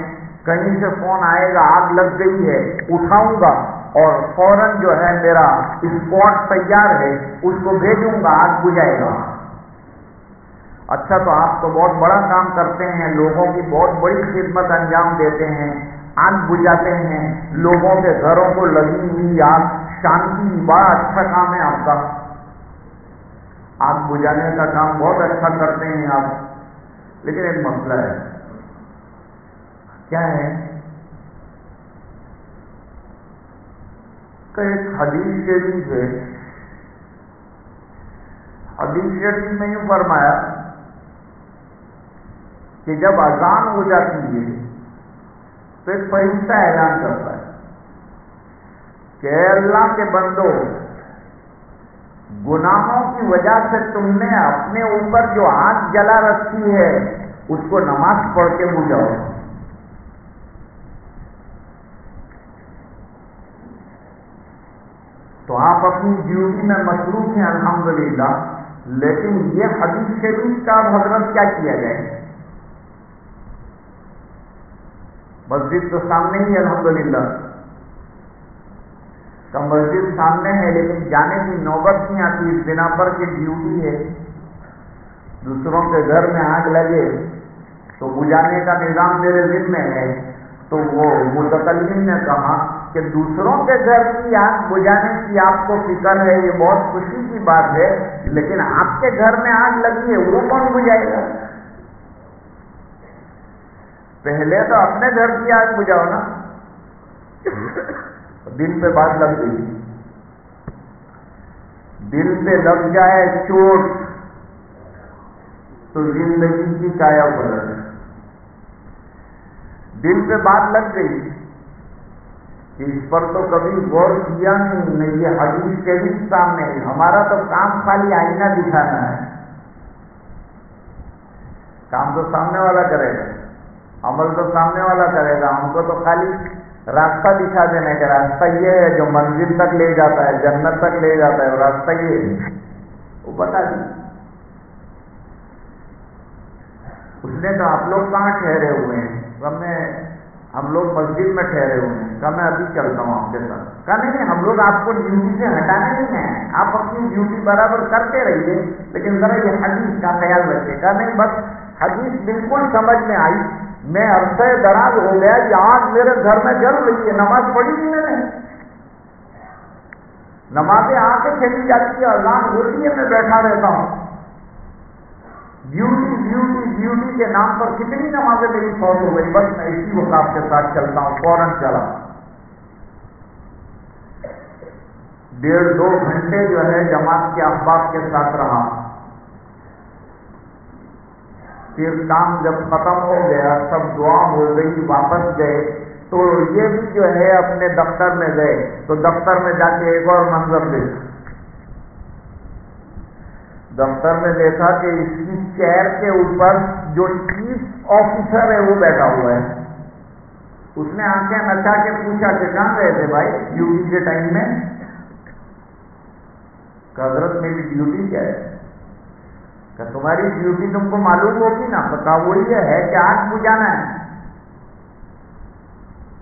کہیں سے فون آئے گا، آگ لگ گئی ہے، اٹھاؤں گا۔ اور فوراً جو ہے میرا اسپاٹ تیار ہے، اس کو بھیجوں گا، آگ بجھائے گا۔ اچھا تو آپ تو بہت بڑا کام کرتے ہیں، لوگوں کی بہت بڑی خدمت انجام دیتے ہیں، آگ بجھاتے ہیں، لوگوں کے گھروں کو لگی ہوئی آگ شانتی بڑا اچھا کام ہے آپ کا۔ آگ بجھانے کا کام بہت اچھا کرتے ہیں آپ۔ لیکن ایک مسئلہ ہے۔ کیا ہے؟ کہ ایک حدیث شریف ہے۔ حدیث شریف میں یوں فرمایا کہ جب اذان ہو جاتی ہے تو ایک فرشتہ اعلان کرتا ہے۔ کہ اللہ کے بندو، گناہوں کی وجہ سے تم نے اپنے اوپر جو آگ جلا رکھی ہے، اس کو نماز پڑھ کے بجاؤ تو آپ اپنی ڈیوٹی میں مصروف ہیں، الحمدللہ، لیکن یہ حدیث شریف کا حضرت کیا کیا جائے؟ مسجد تو سامنے ہی الحمدللہ۔ کا مسجد سامنے ہے لیکن جانے کی نوبت نہیں آتی، اس بنا پر کہ ڈیوٹی ہے۔ دوسروں کے گھر میں آگ لگے تو بجانے کا نظام میرے ذمہ میں ہے۔ تو وہ متکلم نے کہا کہ دوسروں کے گھر کی آگ بجانے کی آپ کو فکر ہے، یہ بہت خوشی کی بات ہے، لیکن آپ کے گھر میں آگ لگی ہے، وہ کون بجائے گا؟ پہلے تو اپنے گھر کی آگ بجاؤ نا۔ دل پہ بات لگ گئی۔ دل پہ لگ جائے چوٹ، تو زندگی کی کایا پلٹ دل پہ بات لگ گئی۔ اس پر تو کبھی غور کیا نہیں یہ حدیث کے بھی سامنے ہمارا تو کام خالی آئینہ دکھانا ہے۔ کام تو سامنے والا کرے گا۔ عمل تو سامنے والا کرے گا۔ ہم کو تو خالی راستہ دکھا دینے کا راستہ یہ ہے جو منزل تک لے جاتا ہے، جنت تک لے جاتا ہے، وہ راستہ یہ ہے۔ وہ بتا دی۔ اس نے کہا آپ لوگ کہاں ٹھہرے ہوئے ہیں؟ ہم نے ہم لوگ مسجد میں ٹھہرے ہوئے ہیں۔ کہا، میں ابھی چلتا ہوں آپ کے ساتھ۔ کہا، نہیں نہیں، ہم لوگ آپ کو ڈیوٹی سے ہٹانے نہیں ہیں۔ آپ اپنی ڈیوٹی برابر کرتے رہیے، لیکن ذرا یہ حدیث کا خیال رکھیے۔ کہا، نہیں، بس حدیث بالکل سمجھ میں آئی۔ میں عرصہ دراز ہو گیا کہ آج میرے گھر میں جل رہی ہے، نماز پڑھی نہیں میں نے۔ نمازیں آ کے چلی جاتی ہے اذان ہوتی ہے میں بیٹھا رہتا ہوں۔ ڈیوٹی ڈیوٹی ڈیوٹی کے نام پر کتنی نمازیں میری فوت ہو گئی، بس میں اسی وقت کے ساتھ چلتا ہوں، فوراً چلا۔ ڈیڑھ دو گھنٹے جو ہے جماعت کے احباب کے ساتھ رہا۔ پھر کام جب ختم ہو گیا، سب دعا ہو گئی، واپس گئے۔ تو یہ بھی جو ہے، اپنے دفتر میں گئے۔ تو دفتر میں جا کے ایک اور منظر دیکھا۔ دفتر میں دیکھا کہ اس کی چیئر کے اوپر جو چیف آفیسر ہے، وہ بیٹھا ہوا ہے۔ اس نے آنکھیں نچا کے پوچھا کہ کہاں گئے تھے بھائی؟ ڈیوٹی کے ٹائم میں۔ حضرت میری ڈیوٹی کیا ہے؟ کہ تمہاری ڈیوٹی تم کو معلوم ہوگی نا تو کہا وہ یہ ہے کہ آگ بجانا ہے۔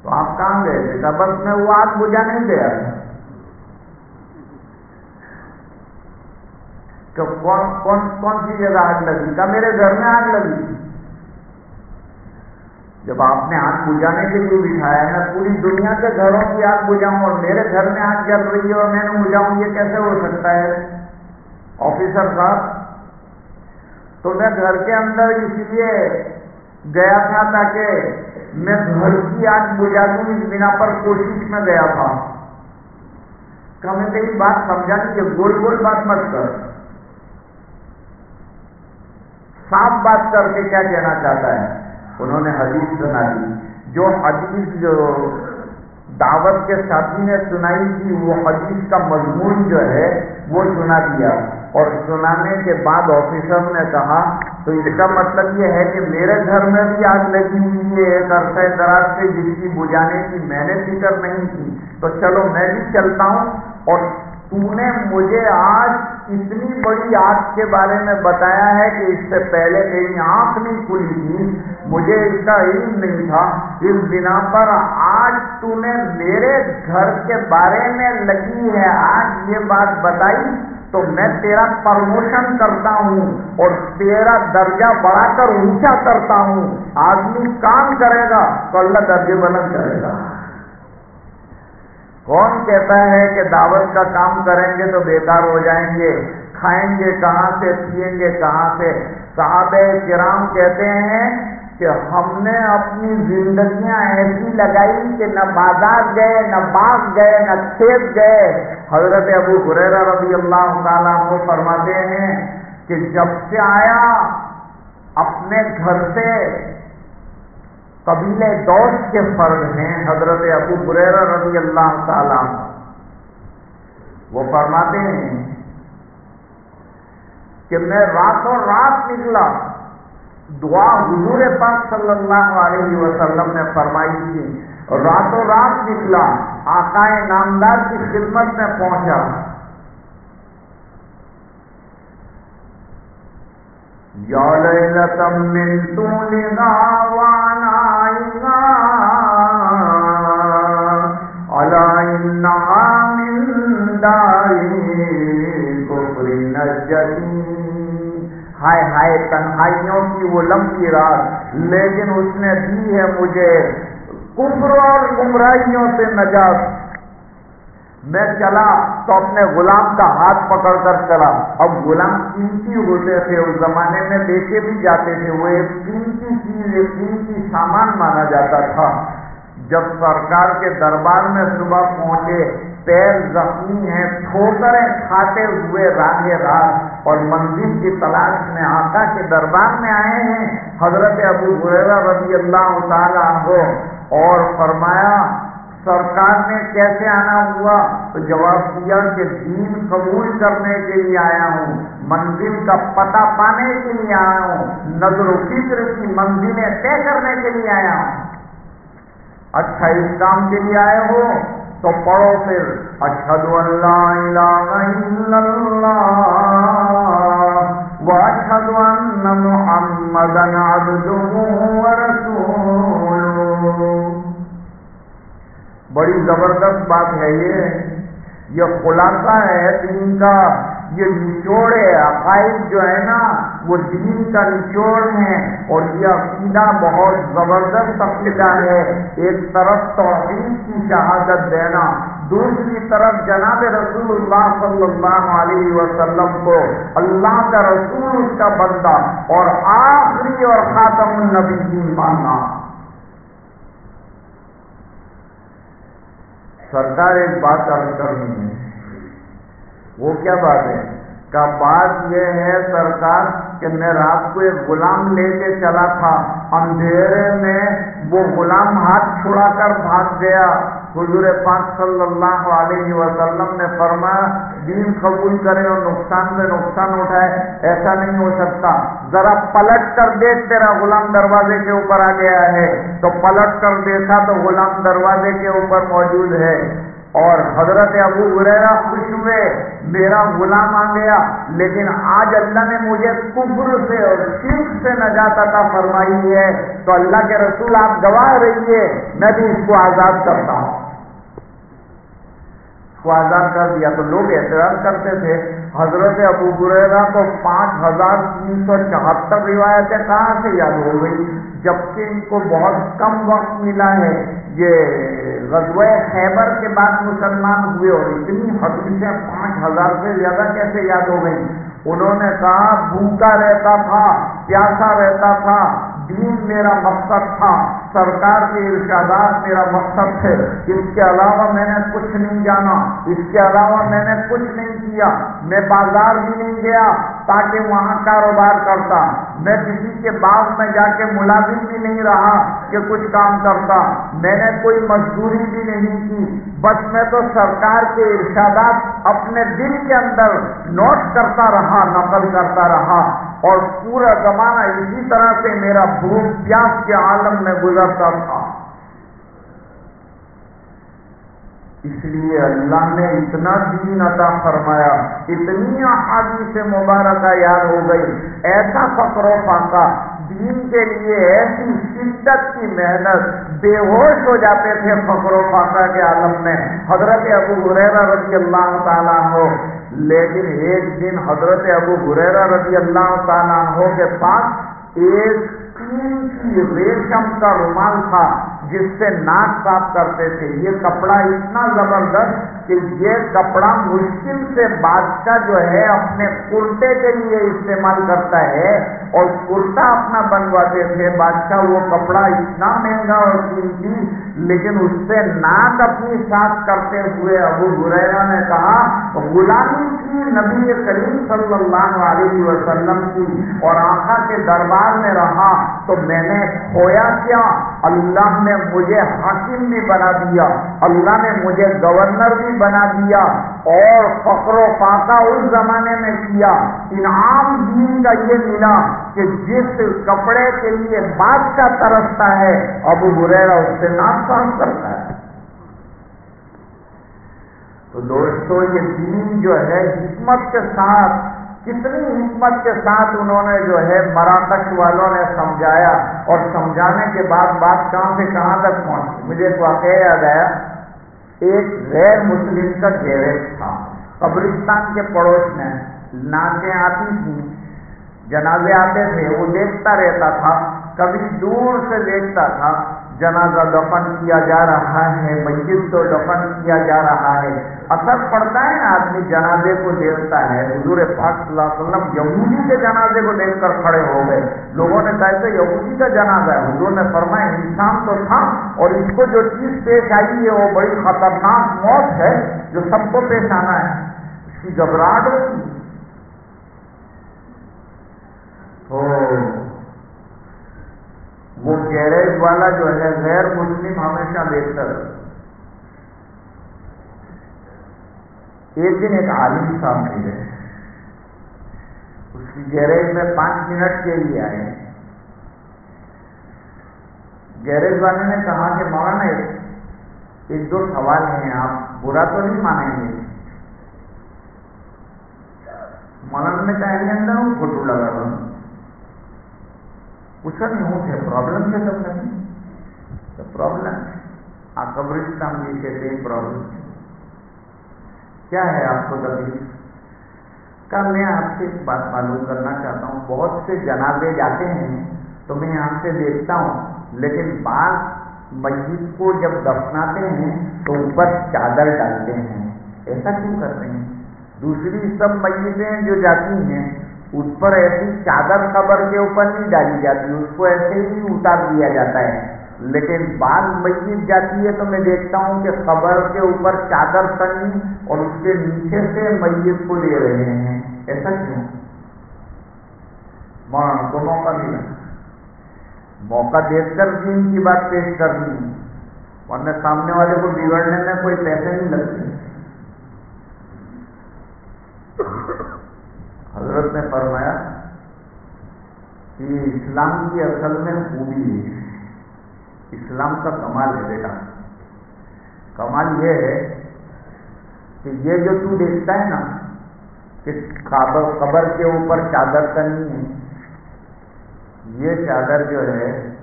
تو آپ کہاں گئے؟ تھے بس میں وہ آگ بجا نہیں گیا۔ تھا کہ کون کون کون سی جگہ آگ لگی؟ کا میرے گھر میں آگ لگی۔ جب آپ نے آگ بجانے کے لیے بٹھایا، میں پوری دنیا کے گھروں کی آگ بجاؤں اور میرے گھر میں آگ جل رہی ہے اور میں نے بجاؤں، یہ کیسے ہو سکتا ہے؟ آفیسر صاحب تو میں گھر کے اندر اس لیے گیا تھا تاکہ میں گھر کی آگ بجا دوں، اس بنا پر کوشش میں گیا تھا۔ کہ میں تیری بات سمجھا نہیں کہ گول گول بات مت کر۔ صاف بات کر کے کیا کہنا چاہتا ہے؟ انہوں نے حدیث سنا دی۔ جو حدیث جو دعوت کے ساتھی نے سنائی تھی، وہ حدیث کا مضمون جو ہے، وہ سنا دیا۔ اور سنانے کے بعد آفیسر نے کہا، تو اس کا مطلب یہ ہے کہ میرے گھر میں بھی آگ لگی ہوئی ہے، ایک عرصہ دراز سے جس کی بجانے کی میں نے فکر نہیں کی۔ تو چلو میں بھی چلتا ہوں اور تو نے مجھے آج اتنی بڑی آگ کے بارے میں بتایا ہے کہ اس سے پہلے میری آنکھ نہیں کھلی تھی، مجھے اس کا علم نہیں تھا۔ اس بنا پر آج تو نے میرے گھر کے بارے میں لگی ہے، آج یہ بات بتائی تو میں تیرا پرموشن کرتا ہوں اور تیرا درجہ بڑھا کر اونچا کرتا ہوں۔ آدمی کام کرے گا تو اللہ درجے بلند کرے گا۔ کون کہتا ہے کہ دعوت کا کام کریں گے تو بیکار ہو جائیں گے۔ کھائیں گے کہاں سے، پیئیں گے کہاں سے؟ صحابہ کرام کہتے ہیں کہ ہم نے اپنی زندگیاں ایسی لگائی کہ نہ بازار گئے، نہ باغ گئے، نہ کھیت گئے۔ حضرت ابو حریرہ رضی اللہ تعالیٰ کو فرماتے ہیں کہ جب سے آیا اپنے گھر سے قبیلے دوست کے فرد ہیں حضرت ابو حریرہ رضی اللہ تعالیٰ وہ فرماتے ہیں کہ میں راتوں رات نکلا۔ دعا حضور پاک صلی اللہ علیہ وسلم نے فرمائی تھی۔ راتوں رات نکلا، آقائے نامدار کی خدمت میں پہنچا۔ جی ہائے ہائے تنہائیوں کی وہ لمبی رات، لیکن اس نے دی ہے مجھے کفر اور گمراہیوں سے نجات۔ میں چلا تو اپنے غلام کا ہاتھ پکڑ کر چلا۔ اب غلام قیمتی ہوتے تھے، اس زمانے میں بیچے بھی جاتے تھے۔ وہ ایک قیمتی چیز، ایک قیمتی سامان مانا جاتا تھا۔ جب سرکار کے دربار میں صبح پہنچے پیر زخمی ہیں ٹھوکریں کھاتے ہوئے راگے رات اور منزل کی تلاش میں، آقا کے دربار میں آئے ہیں۔ حضرت ابو حریرہ رضی اللہ تعالیٰ ہو اور فرمایا، سرکار نے کیسے آنا ہوا؟ تو جواب دیا کہ دین قبول کرنے کے لیے آیا ہوں منزل کا پتہ پانے کے لیے آیا ہوں، نظر و فکر کی منزلیں طے کرنے کے لیے آیا ہوں۔ اچھا اس کام کے لیے آئے ہو؟ تو پڑھو پھر۔ اشد اللہ۔ اشد محمد بڑی زبردست بات ہے یہ۔ یہ خلاصہ ہے دین کا۔ یہ نچوڑ عقائد جو ہے نا، وہ دین کا نچوڑ ہے اور یہ عقیدہ بہت زبردست عقیدہ ہے۔ ایک طرف توحید کی شہادت دینا، دوسری طرف جناب رسول اللہ صلی اللہ علیہ وسلم کو اللہ کا رسول اس کا بندہ اور آخری اور خاتم النبی ماننا۔ سرکار ایک بات عرض کرنی ہے۔ وہ کیا بات ہے؟ کا بات یہ ہے سرکار کہ میں رات کو ایک غلام لے کے چلا تھا، اندھیرے میں وہ غلام ہاتھ چھڑا کر بھاگ گیا۔ حضور پاک صلی اللہ علیہ وسلم نے فرمایا، دین قبول کرے اور نقصان میں نقصان اٹھائے، ایسا نہیں ہو سکتا۔ ذرا پلٹ کر دیکھ تیرا غلام دروازے کے اوپر آ گیا ہے۔ تو پلٹ کر دیکھا تو غلام دروازے کے اوپر موجود ہے۔ اور حضرت ابو ہریرا خوش ہوئے، میرا غلام آ گیا، لیکن آج اللہ نے مجھے کفر سے اور شرک سے نجات عطا فرمائی ہے، تو اللہ کے رسول آپ گواہ رہیے، میں بھی اس کو آزاد کرتا ہوں۔ اس کو آزاد کر دیا، تو لوگ اعتراض کرتے تھے، حضرت ابو بریرا کو پانچ ہزار تین سو چوہتر روایتیں کہاں سے یاد ہو گئی جبکہ ان کو بہت کم وقت ملا ہے۔ یہ غزوہ خیبر کے بعد مسلمان ہوئے اور اتنی حدیثیں پانچ ہزار سے زیادہ کیسے یاد ہو گئی انہوں نے کہا، بھوکا رہتا تھا، پیاسا رہتا تھا دین میرا مقصد تھا، سرکار کے ارشادات میرا مقصد تھے۔ اس کے علاوہ میں نے کچھ نہیں جانا، اس کے علاوہ میں نے کچھ نہیں کیا۔ میں بازار بھی نہیں گیا تاکہ وہاں کاروبار کرتا۔ میں کسی کے باغ میں جا کے ملازم بھی نہیں رہا کہ کچھ کام کرتا۔ میں نے کوئی مزدوری بھی نہیں کی۔ بس میں تو سرکار کے ارشادات اپنے دل کے اندر نوٹ کرتا رہا، نقل کرتا رہا۔ اور پورا زمانہ اسی طرح سے میرا بھوک پیاس کے عالم میں گزرتا تھا۔ اس لیے اللہ نے اتنا دین عطا فرمایا، اتنی احادیث سے مبارکہ یاد ہو گئی، ایسا فقر و فاقہ دین کے لیے ایسی شدت کی محنت، بے ہوش ہو جاتے تھے فقر و فاقہ کے عالم میں۔ حضرت ابو حریرہ رضی اللہ تعالیٰ ہو لیکن ایک دن حضرت ابو گریرا رضی اللہ تعالیٰ عنہ کے پاس ایک کی ریشم کا رومال تھا جس سے ناک صاف کرتے تھے۔ یہ کپڑا اتنا زبردست کہ یہ کپڑا مشکل سے بادشاہ جو ہے اپنے کرتے کے لیے استعمال کرتا ہے اور کرتا اپنا بنواتے تھے، بادشاہ وہ کپڑا اتنا مہنگا اور قیمتی، لیکن اس سے ناک اپنی صاف کرتے ہوئے ابو بریرا نے کہا، غلامی کی نبی کریم صلی اللہ علیہ وسلم کی اور آخا کے دربار میں رہا تو میں نے کھویا کیا۔ اللہ نے مجھے حاکم بھی بنا دیا۔ اللہ نے مجھے گورنر بھی بنا دیا اور فخر و فاقہ اس زمانے میں کیا۔ انعام دین کا یہ ملا کہ جس کپڑے کے لیے بادشاہ ترستا ہے، ابو بریرا اس سے ناپان کرتا ہے۔ تو دوستو، یہ دین جو ہے، حکمت کے ساتھ، کتنی حکمت کے ساتھ انہوں نے جو ہے، مراکش والوں نے سمجھایا اور سمجھانے کے بعد بات کہاں سے کہاں تک پہنچی مجھے ایک واقعہ یاد آیا۔ ایک غیر مسلم کا گیریج تھا۔ قبرستان کے پڑوس میں ناچیں آتی تھی جنازے آتے تھے، وہ دیکھتا رہتا تھا، کبھی دور سے دیکھتا تھا۔ جنازہ دفن کیا جا رہا ہے، مسجد کو دفن کیا جا رہا ہے۔ اثر پڑتا ہے نا آدمی جنازے کو دیکھتا ہے۔ حضور پاک صلی اللہ علیہ وسلم یہودی کے جنازے کو دیکھ کر کھڑے ہو گئے۔ لوگوں نے کہا کہ یہودی کا جنازہ ہے۔ حضور نے فرمایا، انسان تو تھا اور اس کو جو چیز پیش آئی ہے، وہ بڑی خطرناک موت ہے جو سب کو پیش آنا ہے۔ اس کی گھبراہٹ ہوتی۔ وہ گیریج والا جو ہے غیر مسلم ہمیشہ بہتر ایک دن ایک عالم صاحب ملے اس کی گیریج میں پانچ منٹ کے لیے آئے۔ گیریج والے نے کہا کہ مولانا، ایک دو سوال ہیں آپ، برا تو نہیں مانیں گے؟ مولانا نے کہا کہ اندر ہوں فوٹو لگا رہا ہوں پوچھا نہیں ہوں کہ پرابلم کیا سب نہیں پرابلم آپ قبرستان بھی کہتے ہیں پرابلم کیا ہے آپ کو تکلیف کا میں آپ سے ایک بات معلوم کرنا چاہتا ہوں۔ بہت سے جنازے جاتے ہیں تو میں یہاں سے دیکھتا ہوں، لیکن بعض مسجد کو جب دفناتے ہیں تو اوپر چادر ڈالتے ہیں۔ ایسا کیوں کرتے ہیں؟ دوسری سب مسجدیں جو جاتی ہیں اس پر ایسی چادر خبر کے اوپر نہیں ڈالی جاتی، اس کو ایسے ہی اتار دیا جاتا ہے۔ لیکن بعض مسجد جاتی ہے تو میں دیکھتا ہوں کہ خبر کے اوپر چادر تنی اور اس کے نیچے سے مسجد کو لے رہے ہیں۔ ایسا کیوں؟ مان کو موقع ملا موقع دیکھ کر دین کی بات پیش کرنی ورنہ سامنے والے کو بگڑنے میں کوئی پیسے نہیں لگتے حضرت نے فرمایا کہ اسلام کی اصل میں خوبی ہے۔ اسلام کا کمال ہے بیٹا۔ کمال یہ ہے کہ یہ جو تو دیکھتا ہے نا کہ قبر کے اوپر چادر کرنی ہے، یہ چادر جو ہے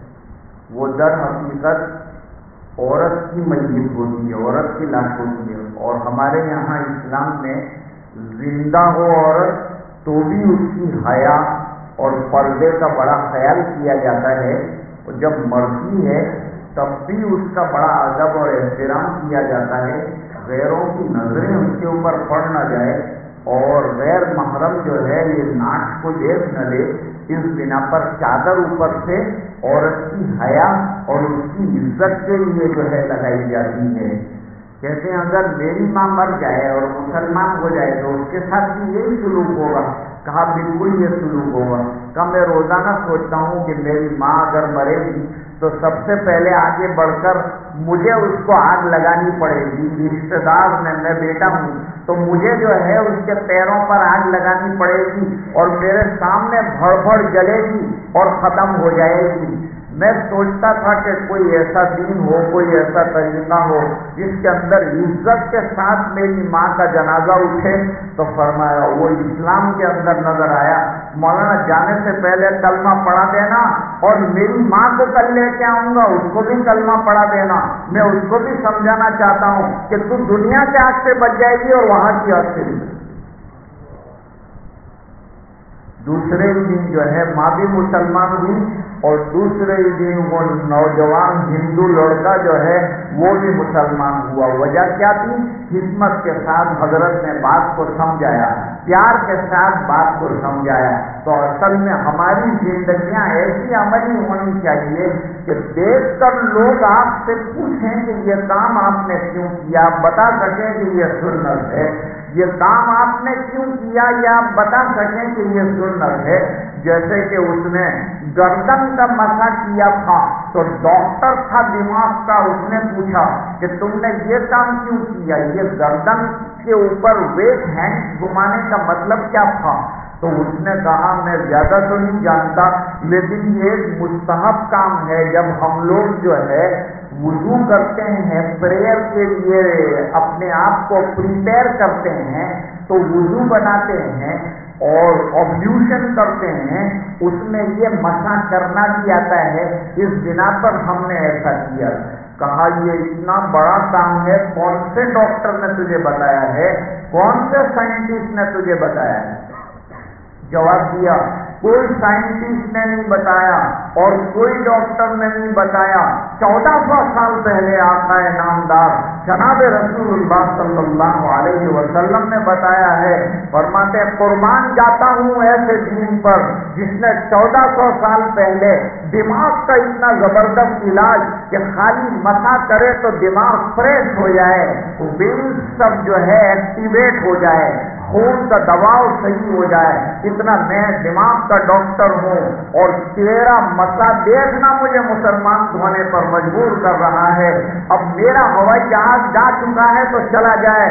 وہ در حقیقت عورت کی میت ہوتی ہے، عورت کی لاش ہوتی ہے۔ اور ہمارے یہاں اسلام میں زندہ ہو عورت تو بھی اس کی حیا اور پردے کا بڑا خیال کیا جاتا ہے اور جب مرضی ہے تب بھی اس کا بڑا ادب اور احترام کیا جاتا ہے۔ غیروں کی نظریں اس کے اوپر پڑ نہ جائے اور غیر محرم جو ہے یہ ناچ کو دیکھ نہ لے۔ اس بنا پر چادر اوپر سے عورت کی حیا اور اس کی عزت کے لیے جو ہے لگائی جاتی ہے۔ کہتے ہیں، اگر میری ماں مر جائے اور مسلمان ہو جائے تو اس کے ساتھ بھی یہی سلوک ہوگا۔ کہا، بالکل یہ سلوک ہوگا۔ کہا، میں روزانہ سوچتا ہوں کہ میری ماں اگر مرے گی تو سب سے پہلے آگے بڑھ کر مجھے اس کو آگ لگانی پڑے گی۔ رشتے دار میں میں بیٹا ہوں تو مجھے جو ہے اس کے پیروں پر آگ لگانی پڑے گی اور میرے سامنے بھڑ بھڑ جلے گی اور ختم ہو جائے گی۔ میں سوچتا تھا کہ کوئی ایسا دین ہو، کوئی ایسا طریقہ ہو جس کے اندر عزت کے ساتھ میری ماں کا جنازہ اٹھے، تو فرمایا، وہ اسلام کے اندر نظر آیا۔ مولانا، جانے سے پہلے کلمہ پڑھا دینا اور میری ماں کو کل لے کے آؤں گا، اس کو بھی کلمہ پڑھا دینا۔ میں اس کو بھی سمجھانا چاہتا ہوں کہ تو دنیا کے آگ سے بچ جائے گی اور وہاں کی آگ سے بھی۔ دوسرے دن جو ہے ماں بھی مسلمان ہوئی اور دوسرے دن وہ نوجوان ہندو لڑکا جو ہے وہ بھی مسلمان ہوا۔ وجہ کیا تھی؟ حکمت کے ساتھ حضرت نے بات کو سمجھایا، پیار کے ساتھ بات کو سمجھایا۔ تو اصل میں ہماری زندگیاں ایسی عملی ہونی چاہیے کہ دیکھ کر لوگ آپ سے پوچھیں کہ یہ کام آپ نے کیوں کیا، بتا سکیں کہ یہ سنت ہے۔ یہ کام آپ نے کیوں کیا یہ آپ بتا سکیں کہ یہ سنت ہے؟ جیسے کہ اس نے گردن کا مسا کیا تھا، تو ڈاکٹر تھا دماغ کا، اس نے پوچھا کہ تم نے یہ کام کیوں کیا؟ یہ گردن کے اوپر ویٹ ہینڈ گھمانے کا مطلب کیا تھا؟ تو اس نے کہا، میں زیادہ تو نہیں جانتا، لیکن یہ ایک مستحب کام ہے۔ جب ہم لوگ جو ہے وضو کرتے ہیں پریئر کے لیے اپنے آپ کو پریپیئر کرتے ہیں، تو وضو بناتے ہیں اور آبلیوشن کرتے ہیں، اس میں یہ مسا کرنا بھی آتا ہے۔ اس بنا پر ہم نے ایسا کیا۔ کہا، یہ اتنا بڑا کام ہے، کون سے ڈاکٹر نے تجھے بتایا ہے؟ کون سے سائنٹسٹ نے تجھے بتایا ہے؟ جواب دیا۔ کوئی سائنٹسٹ نے نہیں بتایا اور کوئی ڈاکٹر نے نہیں بتایا۔ چودہ سو سال پہلے آتا ہے نامدار جناب رسول اللہ صلی اللہ علیہ وسلم نے بتایا ہے، فرماتے قربان جاتا ہوں ایسے دین پر جس نے چودہ سو سال پہلے دماغ کا اتنا زبردست علاج کہ خالی مسا کرے تو دماغ فریش ہو جائے سب جو ہے ایکٹیویٹ ہو جائے۔ خون کا دباؤ صحیح ہو جائے، اتنا میں دماغ کا ڈاکٹر ہوں اور تیرا مسئلہ دیکھنا مجھے مسلمان دھونے پر مجبور کر رہا ہے۔ اب میرا ہوائی جہاز جا چکا ہے تو چلا جائے،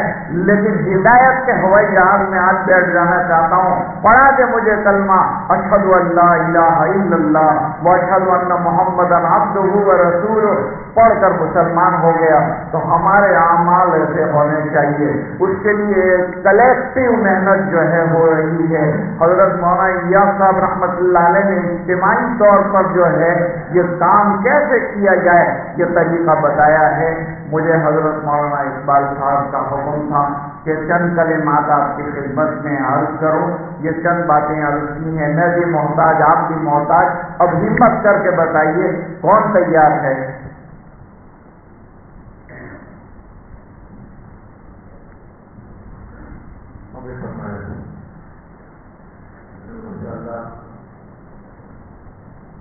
لیکن ہدایت کے ہوائی جہاز میں آج بیٹھ جانا چاہتا ہوں۔ پڑھا دے مجھے کلمہ اشد اللہ الہ الا اللہ و اشد اللہ محمد العبد رسول پڑھ کر مسلمان ہو گیا تو ہمارے اعمال ایسے ہونے چاہیے۔ اس کے لیے کلیکٹو محنت جو ہے ہو رہی ہے۔ حضرت مولانا صاحب رحمۃ اللہ علیہ نے اجتماعی طور پر جو ہے یہ کام کیسے کیا جائے یہ طریقہ بتایا ہے۔ مجھے حضرت مولانا اقبال صاحب کا حکم تھا کہ چند کلمات آپ کی خدمت میں عرض کرو یہ چند باتیں عرض کی ہیں۔ میں بھی محتاج، آپ بھی محتاج۔ اب ہمت کر کے بتائیے کون تیار ہے؟